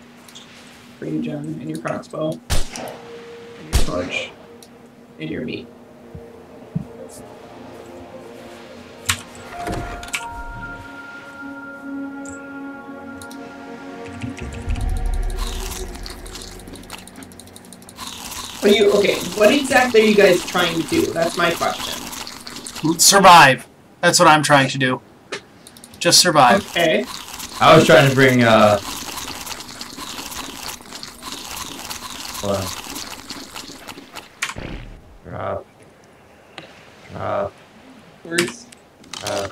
for you, Jen, and your crossbow. And your torch. And your meat. Are you okay? What exactly are you guys trying to do? That's my question. Survive. That's what I'm trying to do. Just survive. Okay. I was trying to bring, uh... Hold on. Drop. Drop. Where's Drop.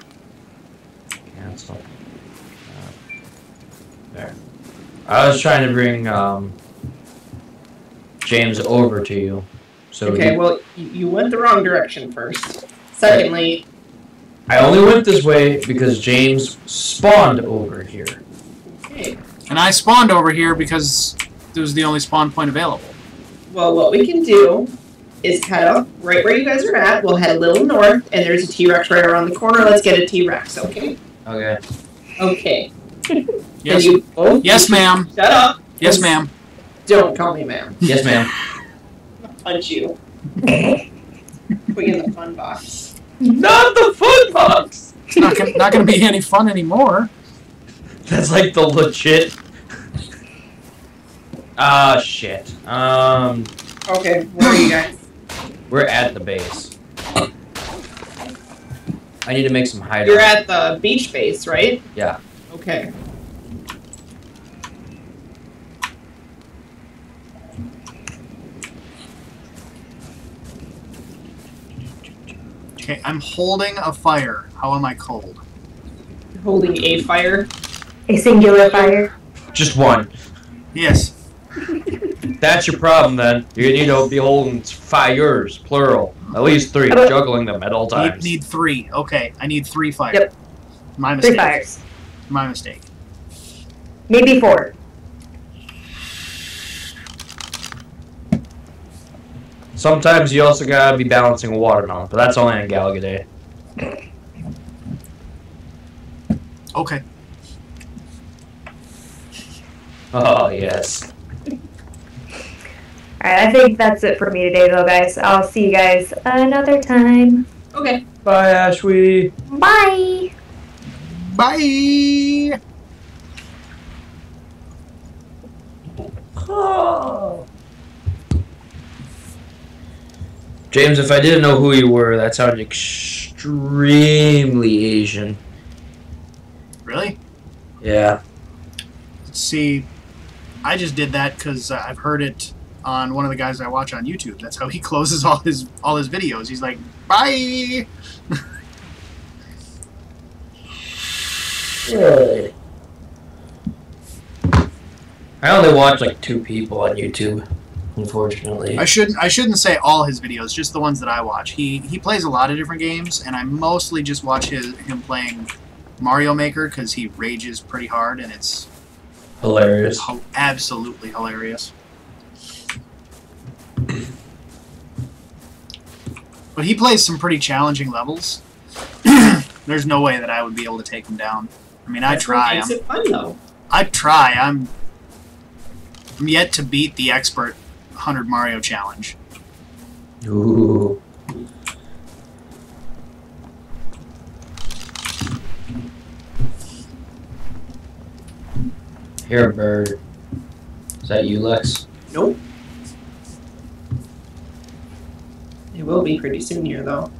Cancel. Drop. There. I was trying to bring, um... James over to you. So okay, he- well, you, you went the wrong direction first. Secondly, I only went this way because James spawned over here. okay, And I spawned over here because it was the only spawn point available. well, what we can do is head up right where you guys are at. We'll head a little north, and there's a T Rex right around the corner. Let's get a T Rex, okay? Okay. Okay. Yes. You both Yes, ma'am. shut up. Yes, ma'am. Don't call me ma'am. Yes, ma'am. I'll punch you. Put you in the fun box. Not the fun box! It's not gonna, not gonna be any fun anymore. That's like the legit. Ah, shit. Um, Okay, where are you guys? we're at the base. I need to make some hideout. You're at the beach base, right? Yeah. Okay. Okay, I'm holding a fire. How am I cold? Holding a fire. A singular fire. Just one. Yes. That's your problem then. You need to be holding fires, plural. At least three, juggling them at all Need, times. need three. Okay, I need three fire. Yep. My mistake. Three fires. My mistake. Maybe four. Sometimes you also gotta be balancing a watermelon, but that's only on Galaga Day. Okay. Oh, yes. Alright, I think that's it for me today, though, guys. I'll see you guys another time. Okay. Bye, Ashwee. Bye! Bye. Oh. James, if I didn't know who you were, that sounded extremely Asian. Really? Yeah. See, I just did that because uh, I've heard it on one of the guys I watch on YouTube. That's how he closes all his all his videos. He's like, "Bye." Really? I only watch like two people on YouTube, unfortunately. I shouldn't I shouldn't say all his videos, just the ones that I watch. He he plays a lot of different games, and I mostly just watch his him playing Mario Maker because he rages pretty hard, and it's Hilarious. ho- absolutely hilarious. But he plays some pretty challenging levels. There's no way that I would be able to take him down. I mean, I That's try. Makes I'm, it fun though. I try. I'm. I'm yet to beat the expert 100 Mario challenge. Ooh. Here, bird. Is that you, Lex? Nope. It will be pretty soon here though.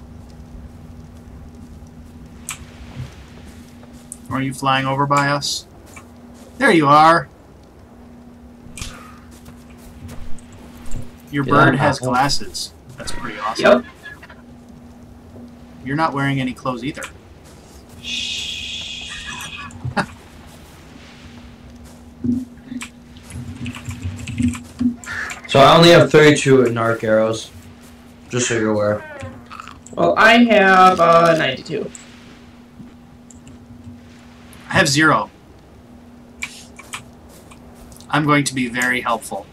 Are you flying over by us? There you are. Your Yeah, bird has awful. glasses. That's pretty awesome. Yep. You're not wearing any clothes either. So I only have 32 narc arrows. Just so you're aware. Well, I have uh, 92. I have zero. I'm going to be very helpful.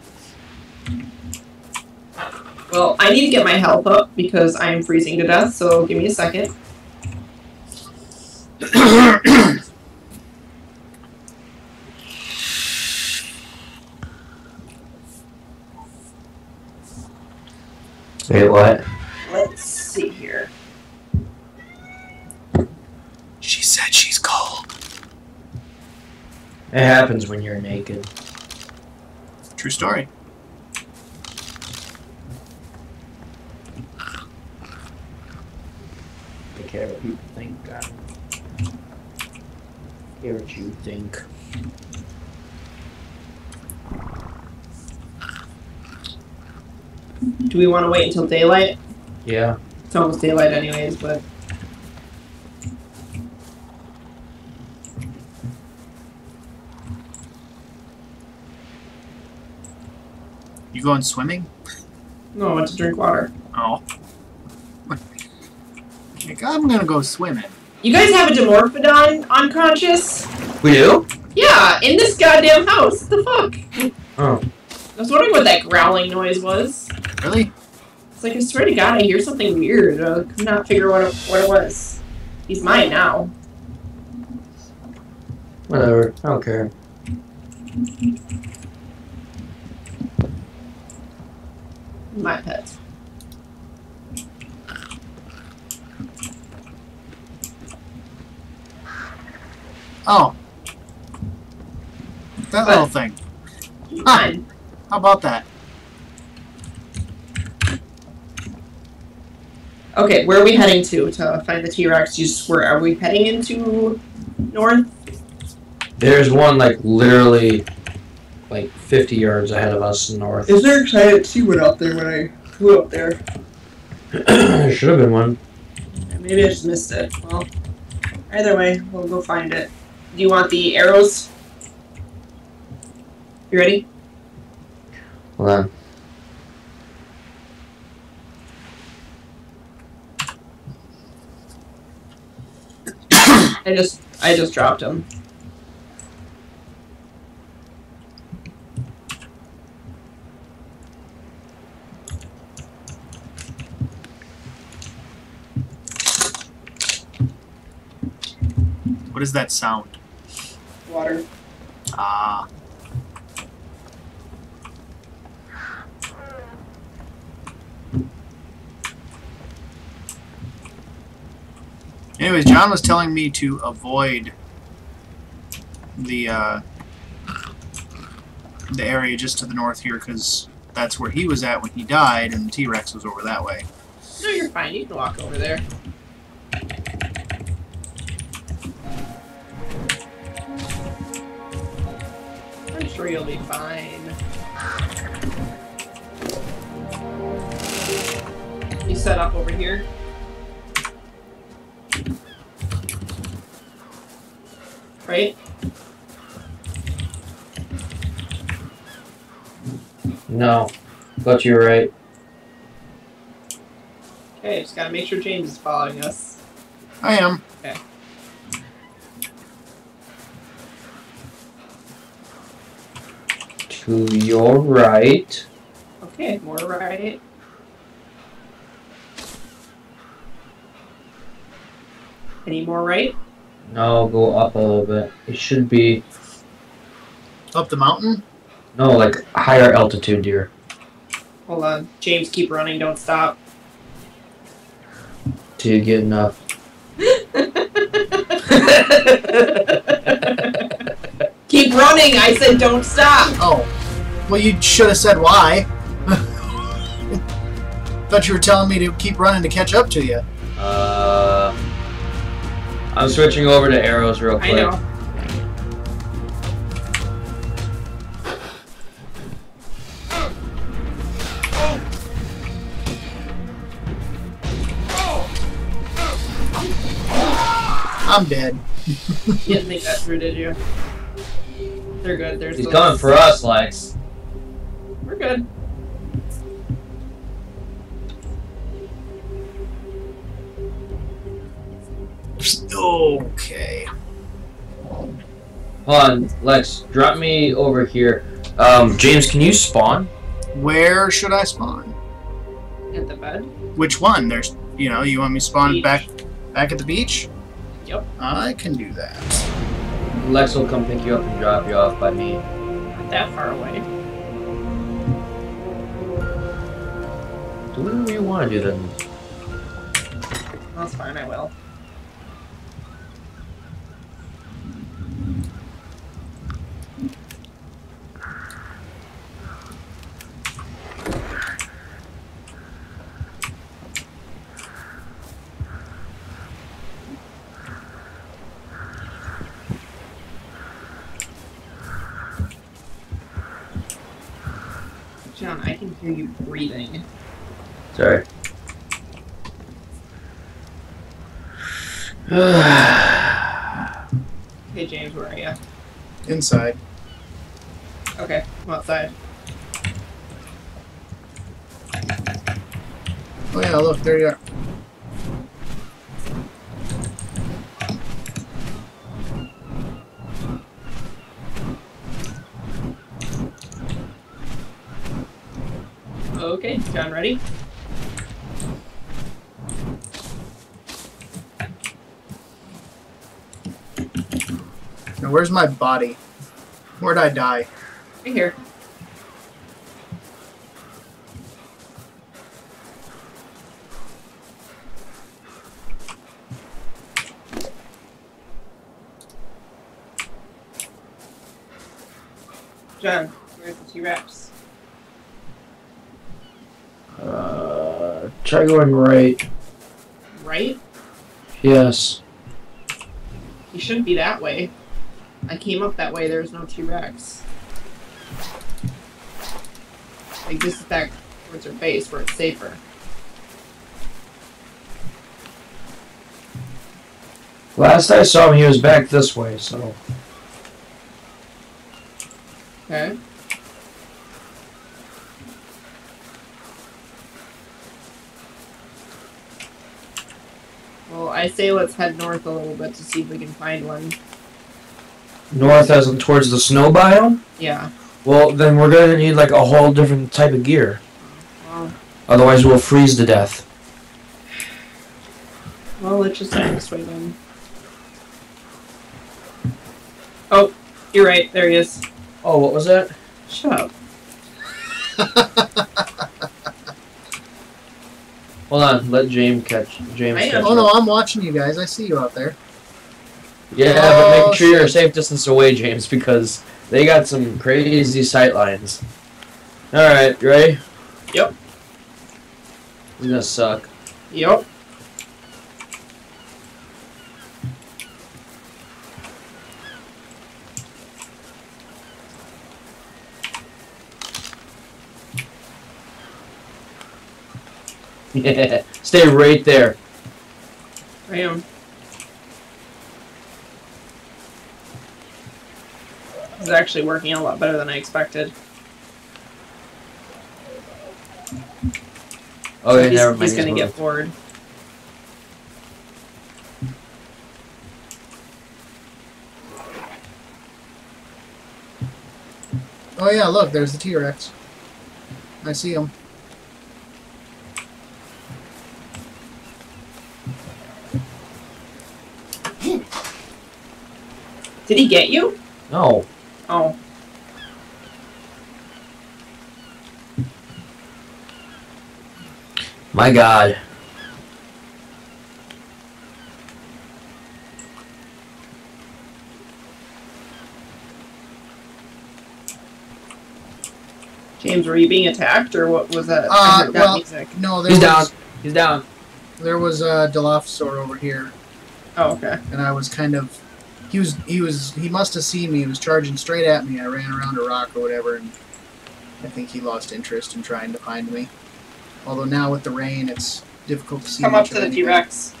Well, I need to get my health up because I am freezing to death, so give me a second. Wait, what? Let's see here. she said she's cold. It happens when you're naked. True story. I care what people think. I don't care what you think. Do we want to wait until daylight? Yeah. It's almost daylight, anyways, but. You going swimming? No, I went to drink water. Oh. Like, I'm gonna go swimming. You guys have a Dimorphodon unconscious? We do? Yeah, in this goddamn house. What the fuck? Oh. I was wondering what that growling noise was. Really? It's like, I swear to God, I hear something weird. I could not figure what it, what it was. He's mine now. Whatever. I don't care. My pet. Oh. That What? little thing. Mine. How about that? Okay, where are we heading to to find the T Rex? Just where are we heading into north? There's one like literally like 50 yards ahead of us north. Is there excited to see what out there when I flew up there? there should have been one. Maybe I just missed it. Well, either way, we'll go find it. Do you want the arrows? You ready? Hold on. I just I just dropped him. What is that sound? Water. Ah. Anyways, John was telling me to avoid the uh, the area just to the north here because that's where he was at when he died, and the T Rex was over that way. No, you're fine. You can walk over there. I'm sure you'll be fine. You set up over here. Right? No. But you're right. Okay, just gotta make sure James is following us. I am. Okay. To your right. Okay, more right. Any more right? No, go up a little bit. It should be Up the mountain? no like higher altitude deer. Hold on. James, keep running, don't stop. Till you get enough. keep running! I said don't stop! Oh. Well, you should have said why. Thought you were telling me to keep running to catch up to you. Uh, I'm switching over to arrows real quick. I know. I'm dead. You didn't think that through, did you? They're good. There's He's those- coming for us, Lex. We're good. Okay. Hold on, Lex. Drop me over here. Um, James, can you spawn? Where should I spawn? At the bed. Which one? There's, you know, you want me spawn Beach. back, back at the beach? Yep. I can do that. Lex will come pick you up and drop you off by me. Not that far away. Do whatever you want to do then. That's fine, I will. John, I can hear you breathing. Sorry. Hey James, where are you? Inside. Okay, I'm outside. Oh yeah, look, there you are. Okay, John, ready? Where's my body? Where'd I die? Right here. John, where's the T-Rex? Uh, try going right. Right? Yes. He shouldn't be that way. I came up that way, there's no T-Rex. Like, this is back towards our base where it's safer. Last I saw him, he was back this way. So Okay. Well, I say let's head north a little bit to see if we can find one. North as in towards the snow biome. Yeah. Well, then we're gonna need like a whole different type of gear. Well, Otherwise, we'll freeze to death. well let's just head this way then. Oh, you're right. There he is. Oh, what was that? Shut up. Hold on, let James catch. James. I catch. Oh up. no, I'm watching you guys. I see you out there. Yeah, Oh, but make oh, sure you're a safe distance away, James, because they got some crazy sight lines. All right, you ready? Yep. It's gonna suck. Yep. Yeah, stay right there. I am. Is actually working a lot better than I expected. Okay, he's, never mind. he's gonna get bored. Oh yeah, look, there's the T-Rex. I see him. Did he get you? No. Oh. My God. James, were you being attacked or what was that? Uh, I that well- music. No, there He's was down. He's down. there was a Dilophosaur over here, Oh, okay. and I was kind of he was he was he must have seen me. He was charging straight at me. I ran around a rock or whatever, and I think he lost interest in trying to find me. Although now with the rain, it's difficult to see. Come up to of the anything. T Rex.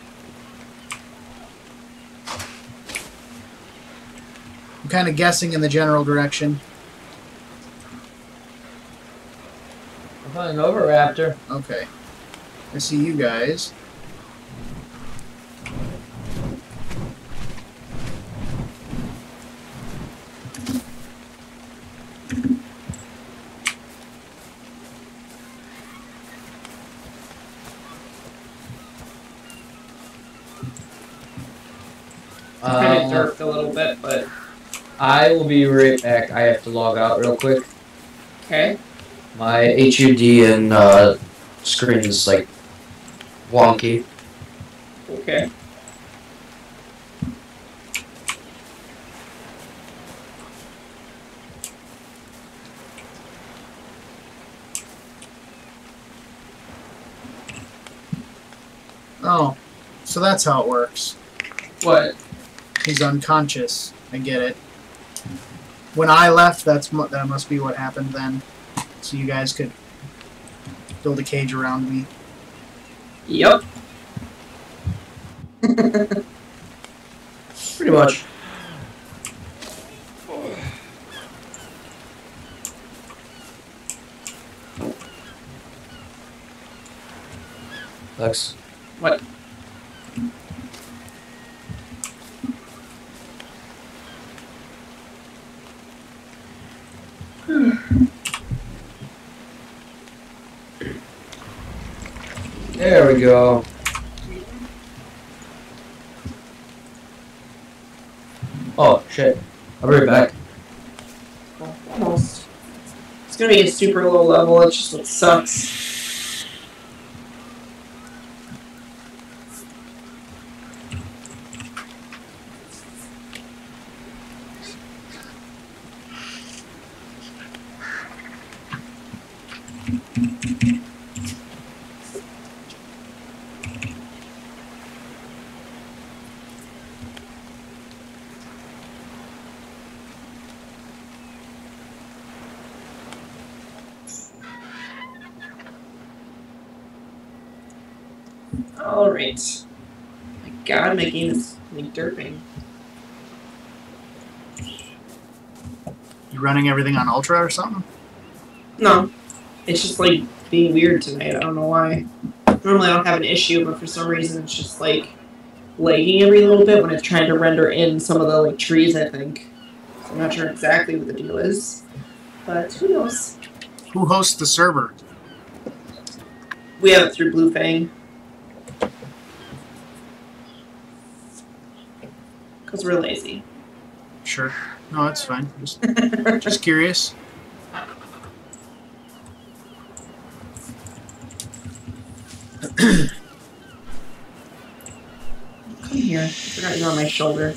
I'm kind of guessing in the general direction. I'm finding an Overraptor. Okay. I see you guys. I will be right back. I have to log out real quick. okay. My HUD and uh, screen is like wonky. Okay. Oh, so that's how it works. What? He's unconscious. I get it. When I left, that's that must be what happened then. So you guys could build a cage around me. Yep. Pretty much. Lex. What? There go. Oh shit. I'll be right back. Almost. It's gonna be a super low level. It just sucks. Alright. My god, my game is like derping. You running everything on ultra or something? No. It's just like being weird tonight. I don't know why. Normally I don't have an issue, but for some reason it's just like lagging every little bit when it's trying to render in some of the like trees, I think. So I'm not sure exactly what the deal is. But who knows? Who hosts the server? We have it through Blue Fang. Because we're lazy. Sure. No, that's fine. Just, just curious. Come here. I forgot you're on my shoulder.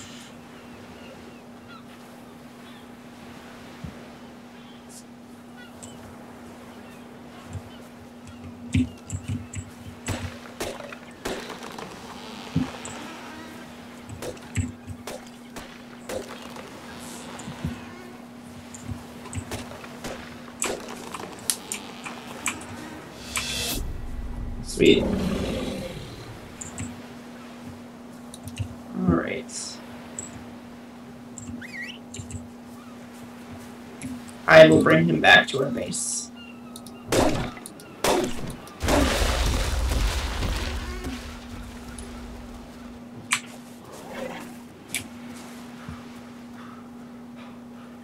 Sweet. Alright. I will bring him back to our base.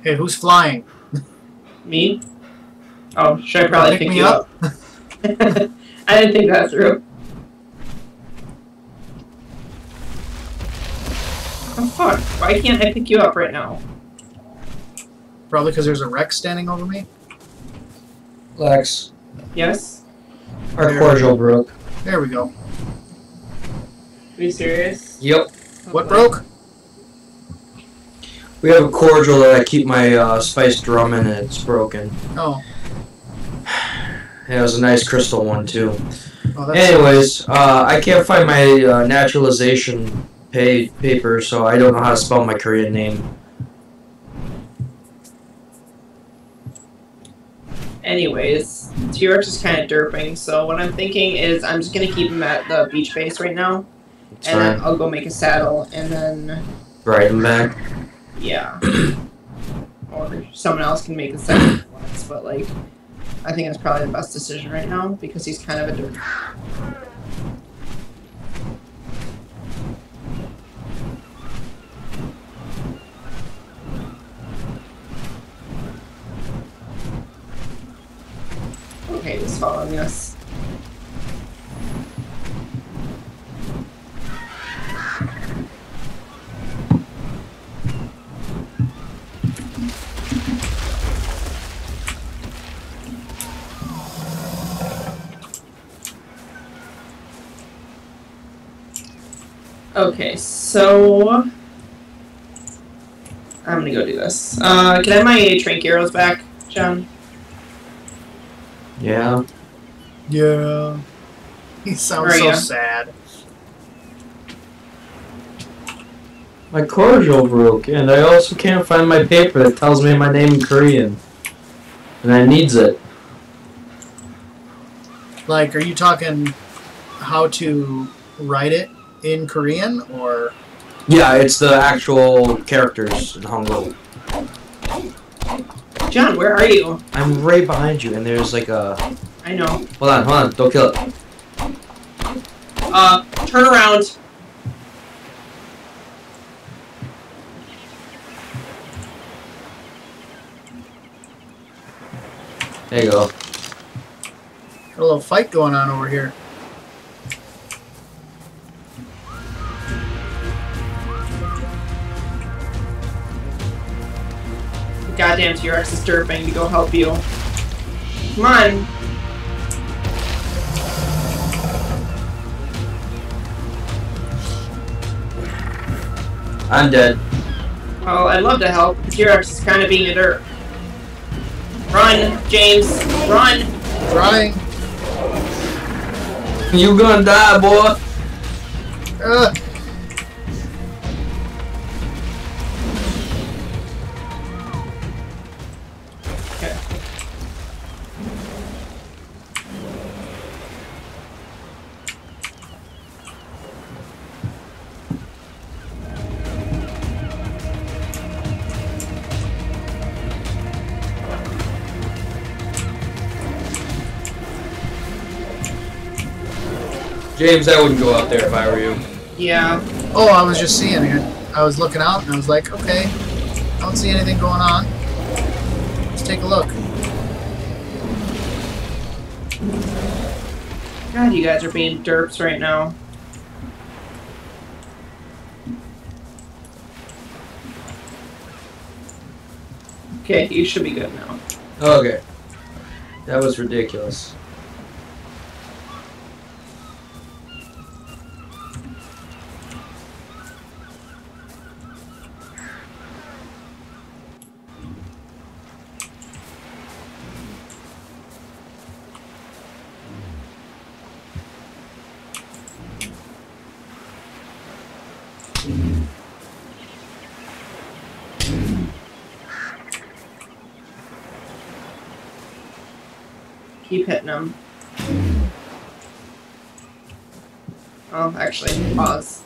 Hey, who's flying? Me? Oh, should I probably Pick pick me you up? I didn't think that through. Oh fuck, why can't I pick you up right now? Probably because there's a wreck standing over me. Lex. Yes? Our cordial broke. There we go. Are you serious? Yep. What broke? We have a cordial that I keep my uh, spiced rum in and it's broken. Oh, Yeah, it was a nice crystal one too. oh that's Anyways, uh, I can't find my uh, naturalization pay paper, so I don't know how to spell my Korean name. Anyways, T-Rex is kind of derping, so what I'm thinking is I'm just gonna keep him at the beach base right now, It's and then. I'll go make a saddle, and then, Ride I'm back. yeah. or someone else can make a saddle wants, but like, I think that's probably the best decision right now, because he's kind of a derp. Okay, he's following us. Okay, so... I'm gonna go do this. Uh, can I have my trank arrows back, John? Yeah. Um, yeah. He sounds so sad. My cordial broke, and I also can't find my paper that tells me my name in Korean. And I needs it. Like, are you talking how to write it in Korean or? Yeah, it's the actual characters in Hangul. John, where are you? I'm right behind you, and there's like a. I know. Hold on, hold on, don't kill it. Uh, turn around. There you go. Got a little fight going on over here. Goddamn T-Rex is derping to go help you. Come on. I'm dead. Well, I'd love to help. The T-Rex is kind of being a derp. Run, James. Run. Trying. You gonna die, boy. Uh, James, I wouldn't go out there if I were you. Yeah. oh, I was just seeing it. I was looking out and I was like, okay, I don't see anything going on. Let's take a look. God, you guys are being derps right now. Okay, you should be good now. Okay. That was ridiculous. Keep hitting him. Oh, actually, pause.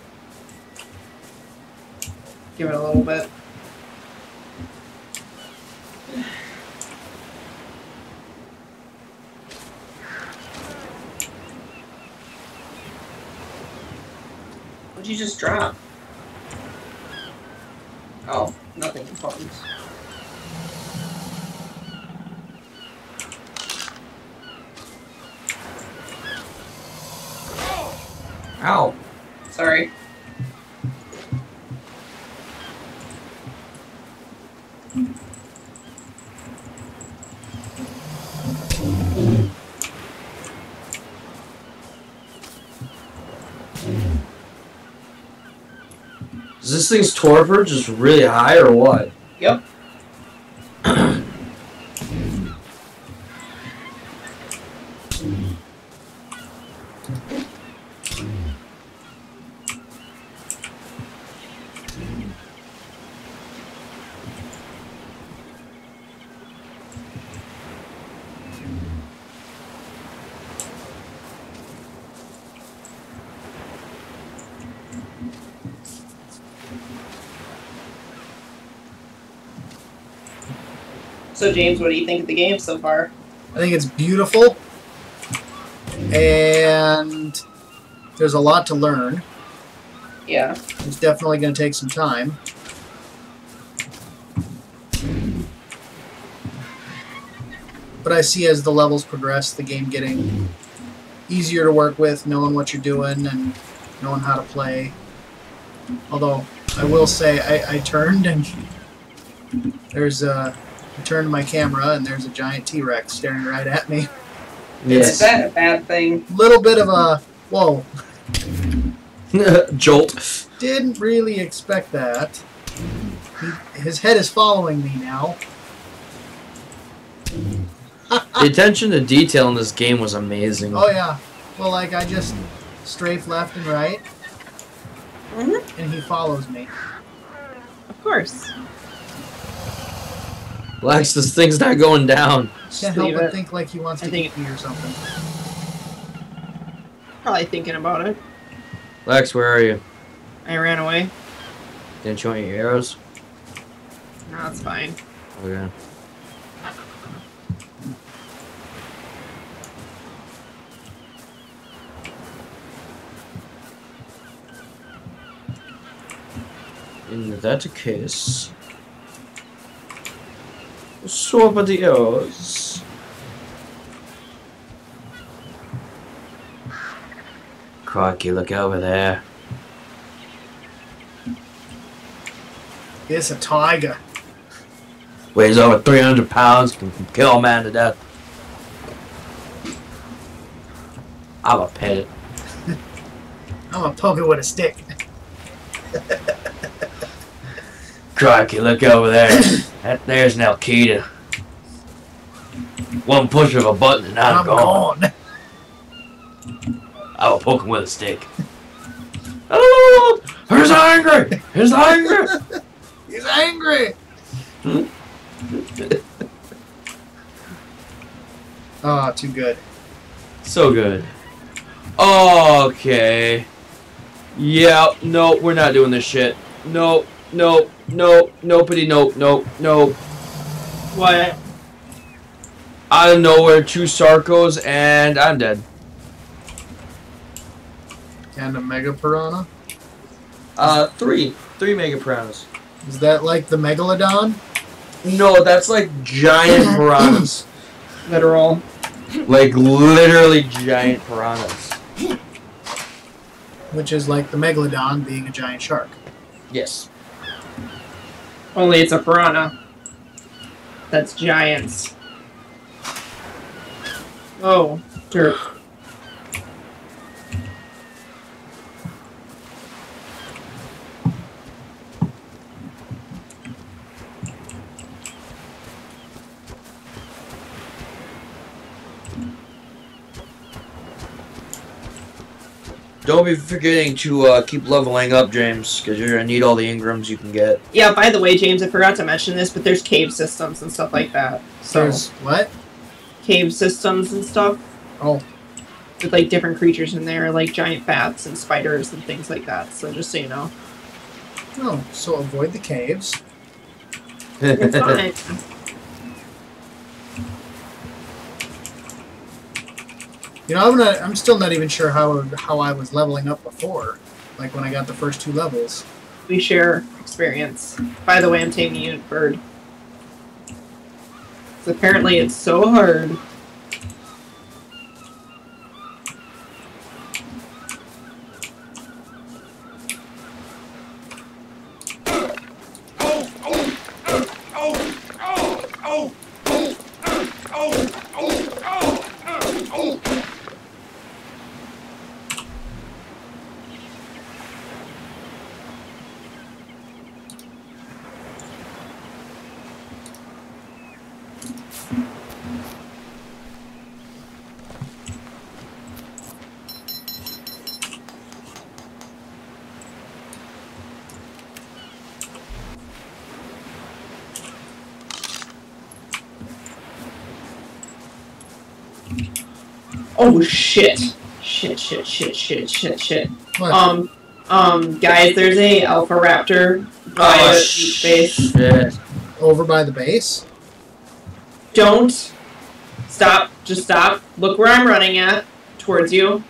Give it a little bit. What'd you just drop? This thing's torpor just really high or what? Yep. So James, what do you think of the game so far? I think it's beautiful, and there's a lot to learn. Yeah. It's definitely going to take some time. But I see as the levels progress, the game getting easier to work with, knowing what you're doing and knowing how to play. Although I will say, I, I turned and there's a. I turned my camera and there's a giant T-Rex staring right at me. Is that a bad thing? Little bit of a whoa. Jolt. didn't really expect that. He, his head is following me now. The attention to detail in this game was amazing. Oh yeah. Well, like I just strafe left and right, Mhm. and he follows me. Of course. Lex, this thing's not going down. Just Can't help but think like he wants I to think- eat me or something. Probably thinking about it. Lex, where are you? I ran away. Didn't you want your arrows? No, it's fine. Okay. In that case, swap the arrows. Crikey, look over there. It's a tiger. Weighs over 300 pounds, can can kill a man to death. I'm a pet it. I'm gonna poke it with a stick. Crikey, look over there. that there's an Al-Qaeda. One push of a button and I'm, I'm gone. gone. I will poke him with a stick. oh, he's angry! He's angry! He's angry. Ah, too good. so good. Okay. Yeah, no, we're not doing this shit. No, no, no, nobody, nope, nope, nope. What? Out of nowhere, two Sarcos, and I'm dead. And a mega piranha. Uh, three. Three Mega Piranhas. Is that like the megalodon? No, that's like giant piranhas. Literal. like literally giant piranhas. Which is like the megalodon being a giant shark. Yes. Only it's a piranha. That's giants. Oh, dirt. Don't be forgetting to uh, keep leveling up, James, because you're gonna need all the Engrams you can get. Yeah, by the way, James, I forgot to mention this, but there's cave systems and stuff like that. So There's what? cave systems and stuff Oh, with like different creatures in there, like giant bats and spiders and things like that. So just so you know, Oh, So avoid the caves. it's fine. You know, I'm not. I'm still not even sure how how I was leveling up before. Like when I got the first two levels. We share experience. By the way, I'm taking you, bird. 'Cause apparently, it's so hard. Oh shit! Shit! Shit! Shit! Shit! Shit! Shit! What? Um, um, guys, there's a Alpha Raptor by Oh, the base. shit. Over by the base. Don't stop. Just stop. Look where I'm running at towards you.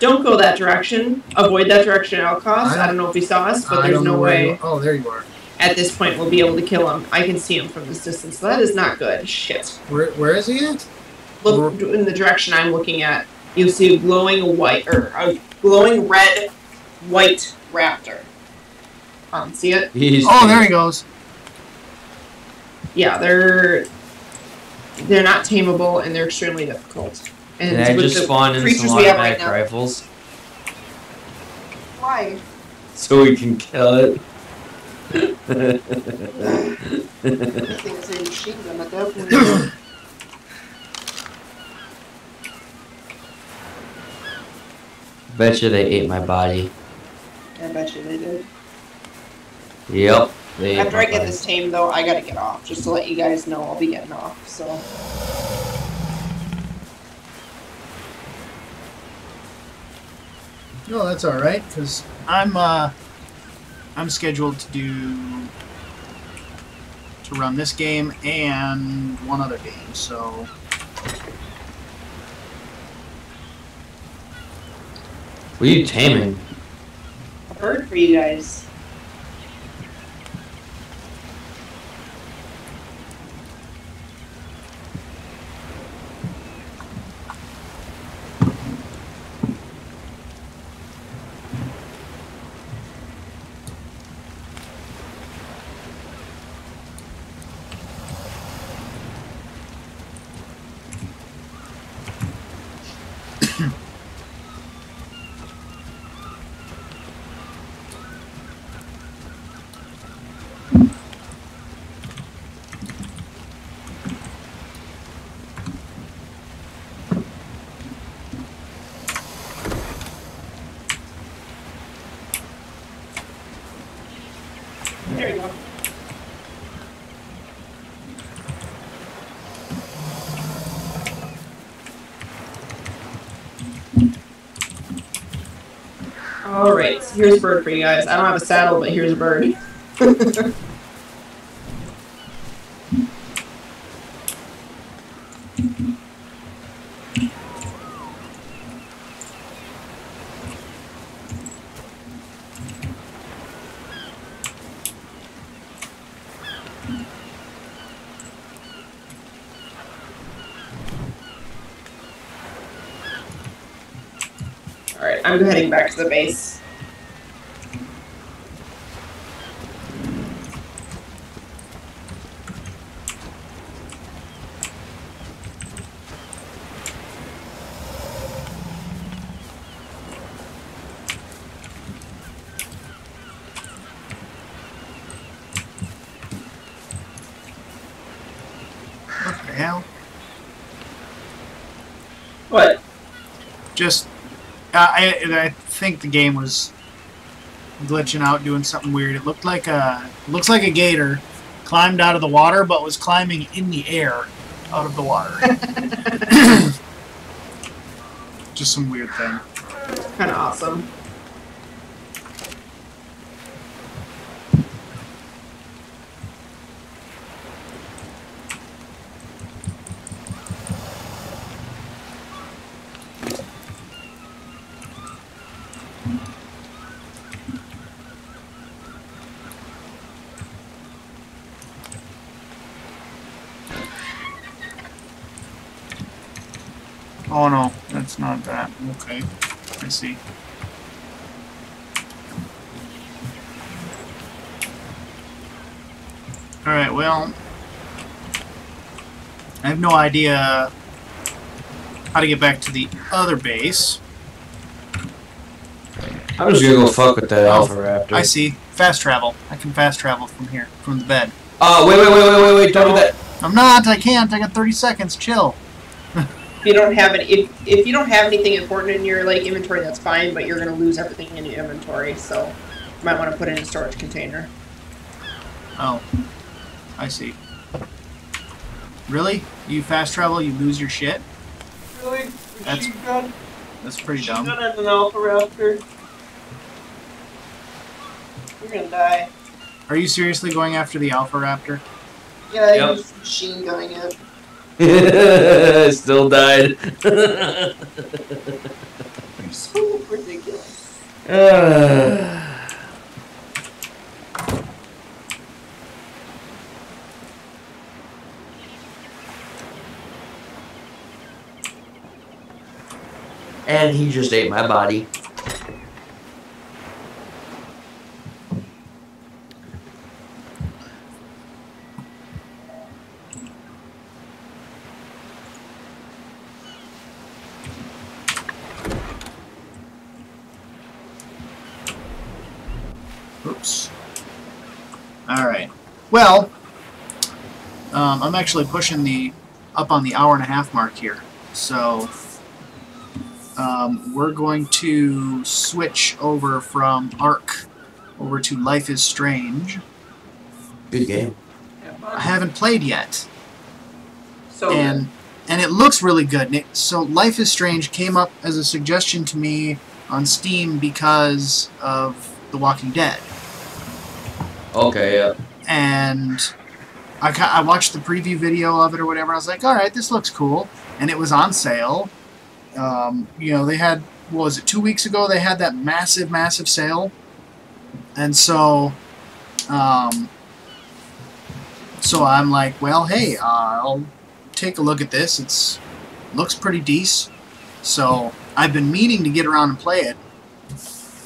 Don't go that direction. Avoid that direction at all costs. I don't know if he saw us, but I there's no way Oh, there you are. at this point we'll be able to kill him. I can see him from this distance. So that is not good. Shit. Where Where is he at? Look in the direction I'm looking at. you'll see a glowing white or a glowing red, white raptor. Um, see it? He's Oh, there he goes. Yeah, they're they're not tameable and they're extremely difficult. And Can I just the spawn in some we have right automatic rifles? Why? so we can kill it. That thing's a machine gun at that point. Bet you they ate my body. I bet you they did. Yep. They After I get body. this tame, though, I gotta get off. Just to let you guys know, I'll be getting off. So. No, that's all right because I'm uh, I'm scheduled to do to run this game and one other game. So What are you taming? A bird for you guys. There you go. Alright, so here's a bird for you guys. I don't have a saddle, but here's a bird. I'm heading back to the base. Hell? What? Just uh, I I think the game was glitching out, doing something weird. It looked like a looks like a gator climbed out of the water, but was climbing in the air out of the water. Just some weird thing. Kind of awesome. Oh no, that's not that. Okay, I see. All right, well, I have no idea how to get back to the other base. I'm just gonna go fuck with that Oh, Alpha Raptor. I see. Fast travel. I can fast travel from here, from the bed. Oh, wait, wait, wait, wait, wait, wait, don't do that. I'm not. I can't. I got 30 seconds. Chill. If you don't have any, if, if you don't have anything important in your like inventory, that's fine. But you're gonna lose everything in your inventory, so you might want to put it in a storage container. Oh, I see. Really? You fast travel, you lose your shit? Really? That's- gun? That's pretty dumb. Gun as an alpha raptor. You're gonna die. Are you seriously going after the Alpha Raptor? Yeah, Yep. you're just machine gunning it. Still died. You're so ridiculous. And he just ate my body. All right. Well, um, I'm actually pushing the up on the hour and a half mark here, so um, we're going to switch over from Ark over to Life is Strange. Good game. I haven't played yet, So and and it looks really good. And it- So Life is Strange came up as a suggestion to me on Steam because of The Walking Dead. Okay, yeah. and I, I watched the preview video of it or whatever. I was like, all right, this looks cool, and it was on sale. Um, you know, they had what was it two weeks ago? They had that massive, massive sale, and so, um, so I'm like, well, hey, I'll take a look at this. It's looks pretty decent. So I've been meaning to get around and play it,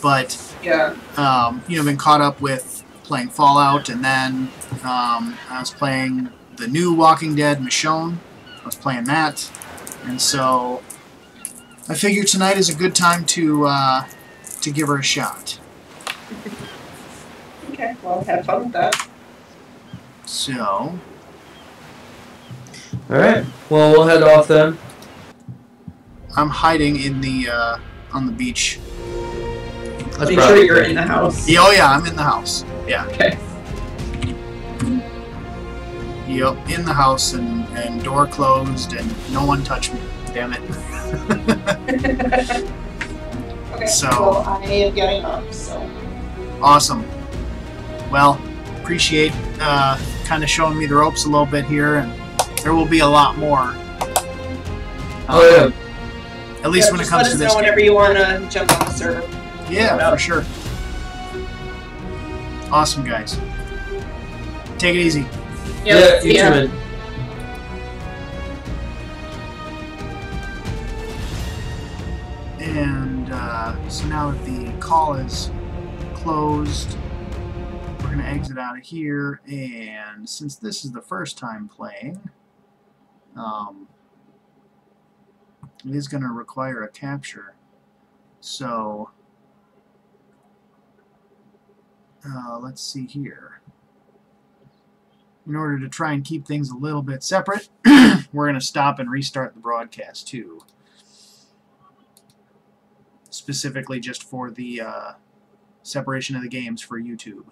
but yeah, um, you know, been caught up with playing Fallout, and then um, I was playing the new Walking Dead Michonne. I was playing that, and so I figured tonight is a good time to uh, to give her a shot. okay. Well, have fun with that. So All right. Well, we'll head off then. I'm hiding in the uh, on the beach. That's Make sure you're good. in the house. Yeah, oh yeah, I'm in the house. Yeah, Okay. yep, in the house, and and door closed, and no one touched me. Damn it. okay. So- Well, I am getting up. So Awesome. Well, appreciate uh, kind of showing me the ropes a little bit here, and there will be a lot more. Oh yeah. At least yeah, when it comes just comes let to us this. know whenever you want to jump on the server. Game. Yeah, for sure. Awesome, guys. Take it easy. Yeah, you too, man. And uh, so now that the call is closed, we're going to exit out of here. And since this is the first time playing, um, it is going to require a capture. So uh, let's see here. In order to try and keep things a little bit separate, we're going to stop and restart the broadcast too specifically just for the uh, separation of the games for YouTube.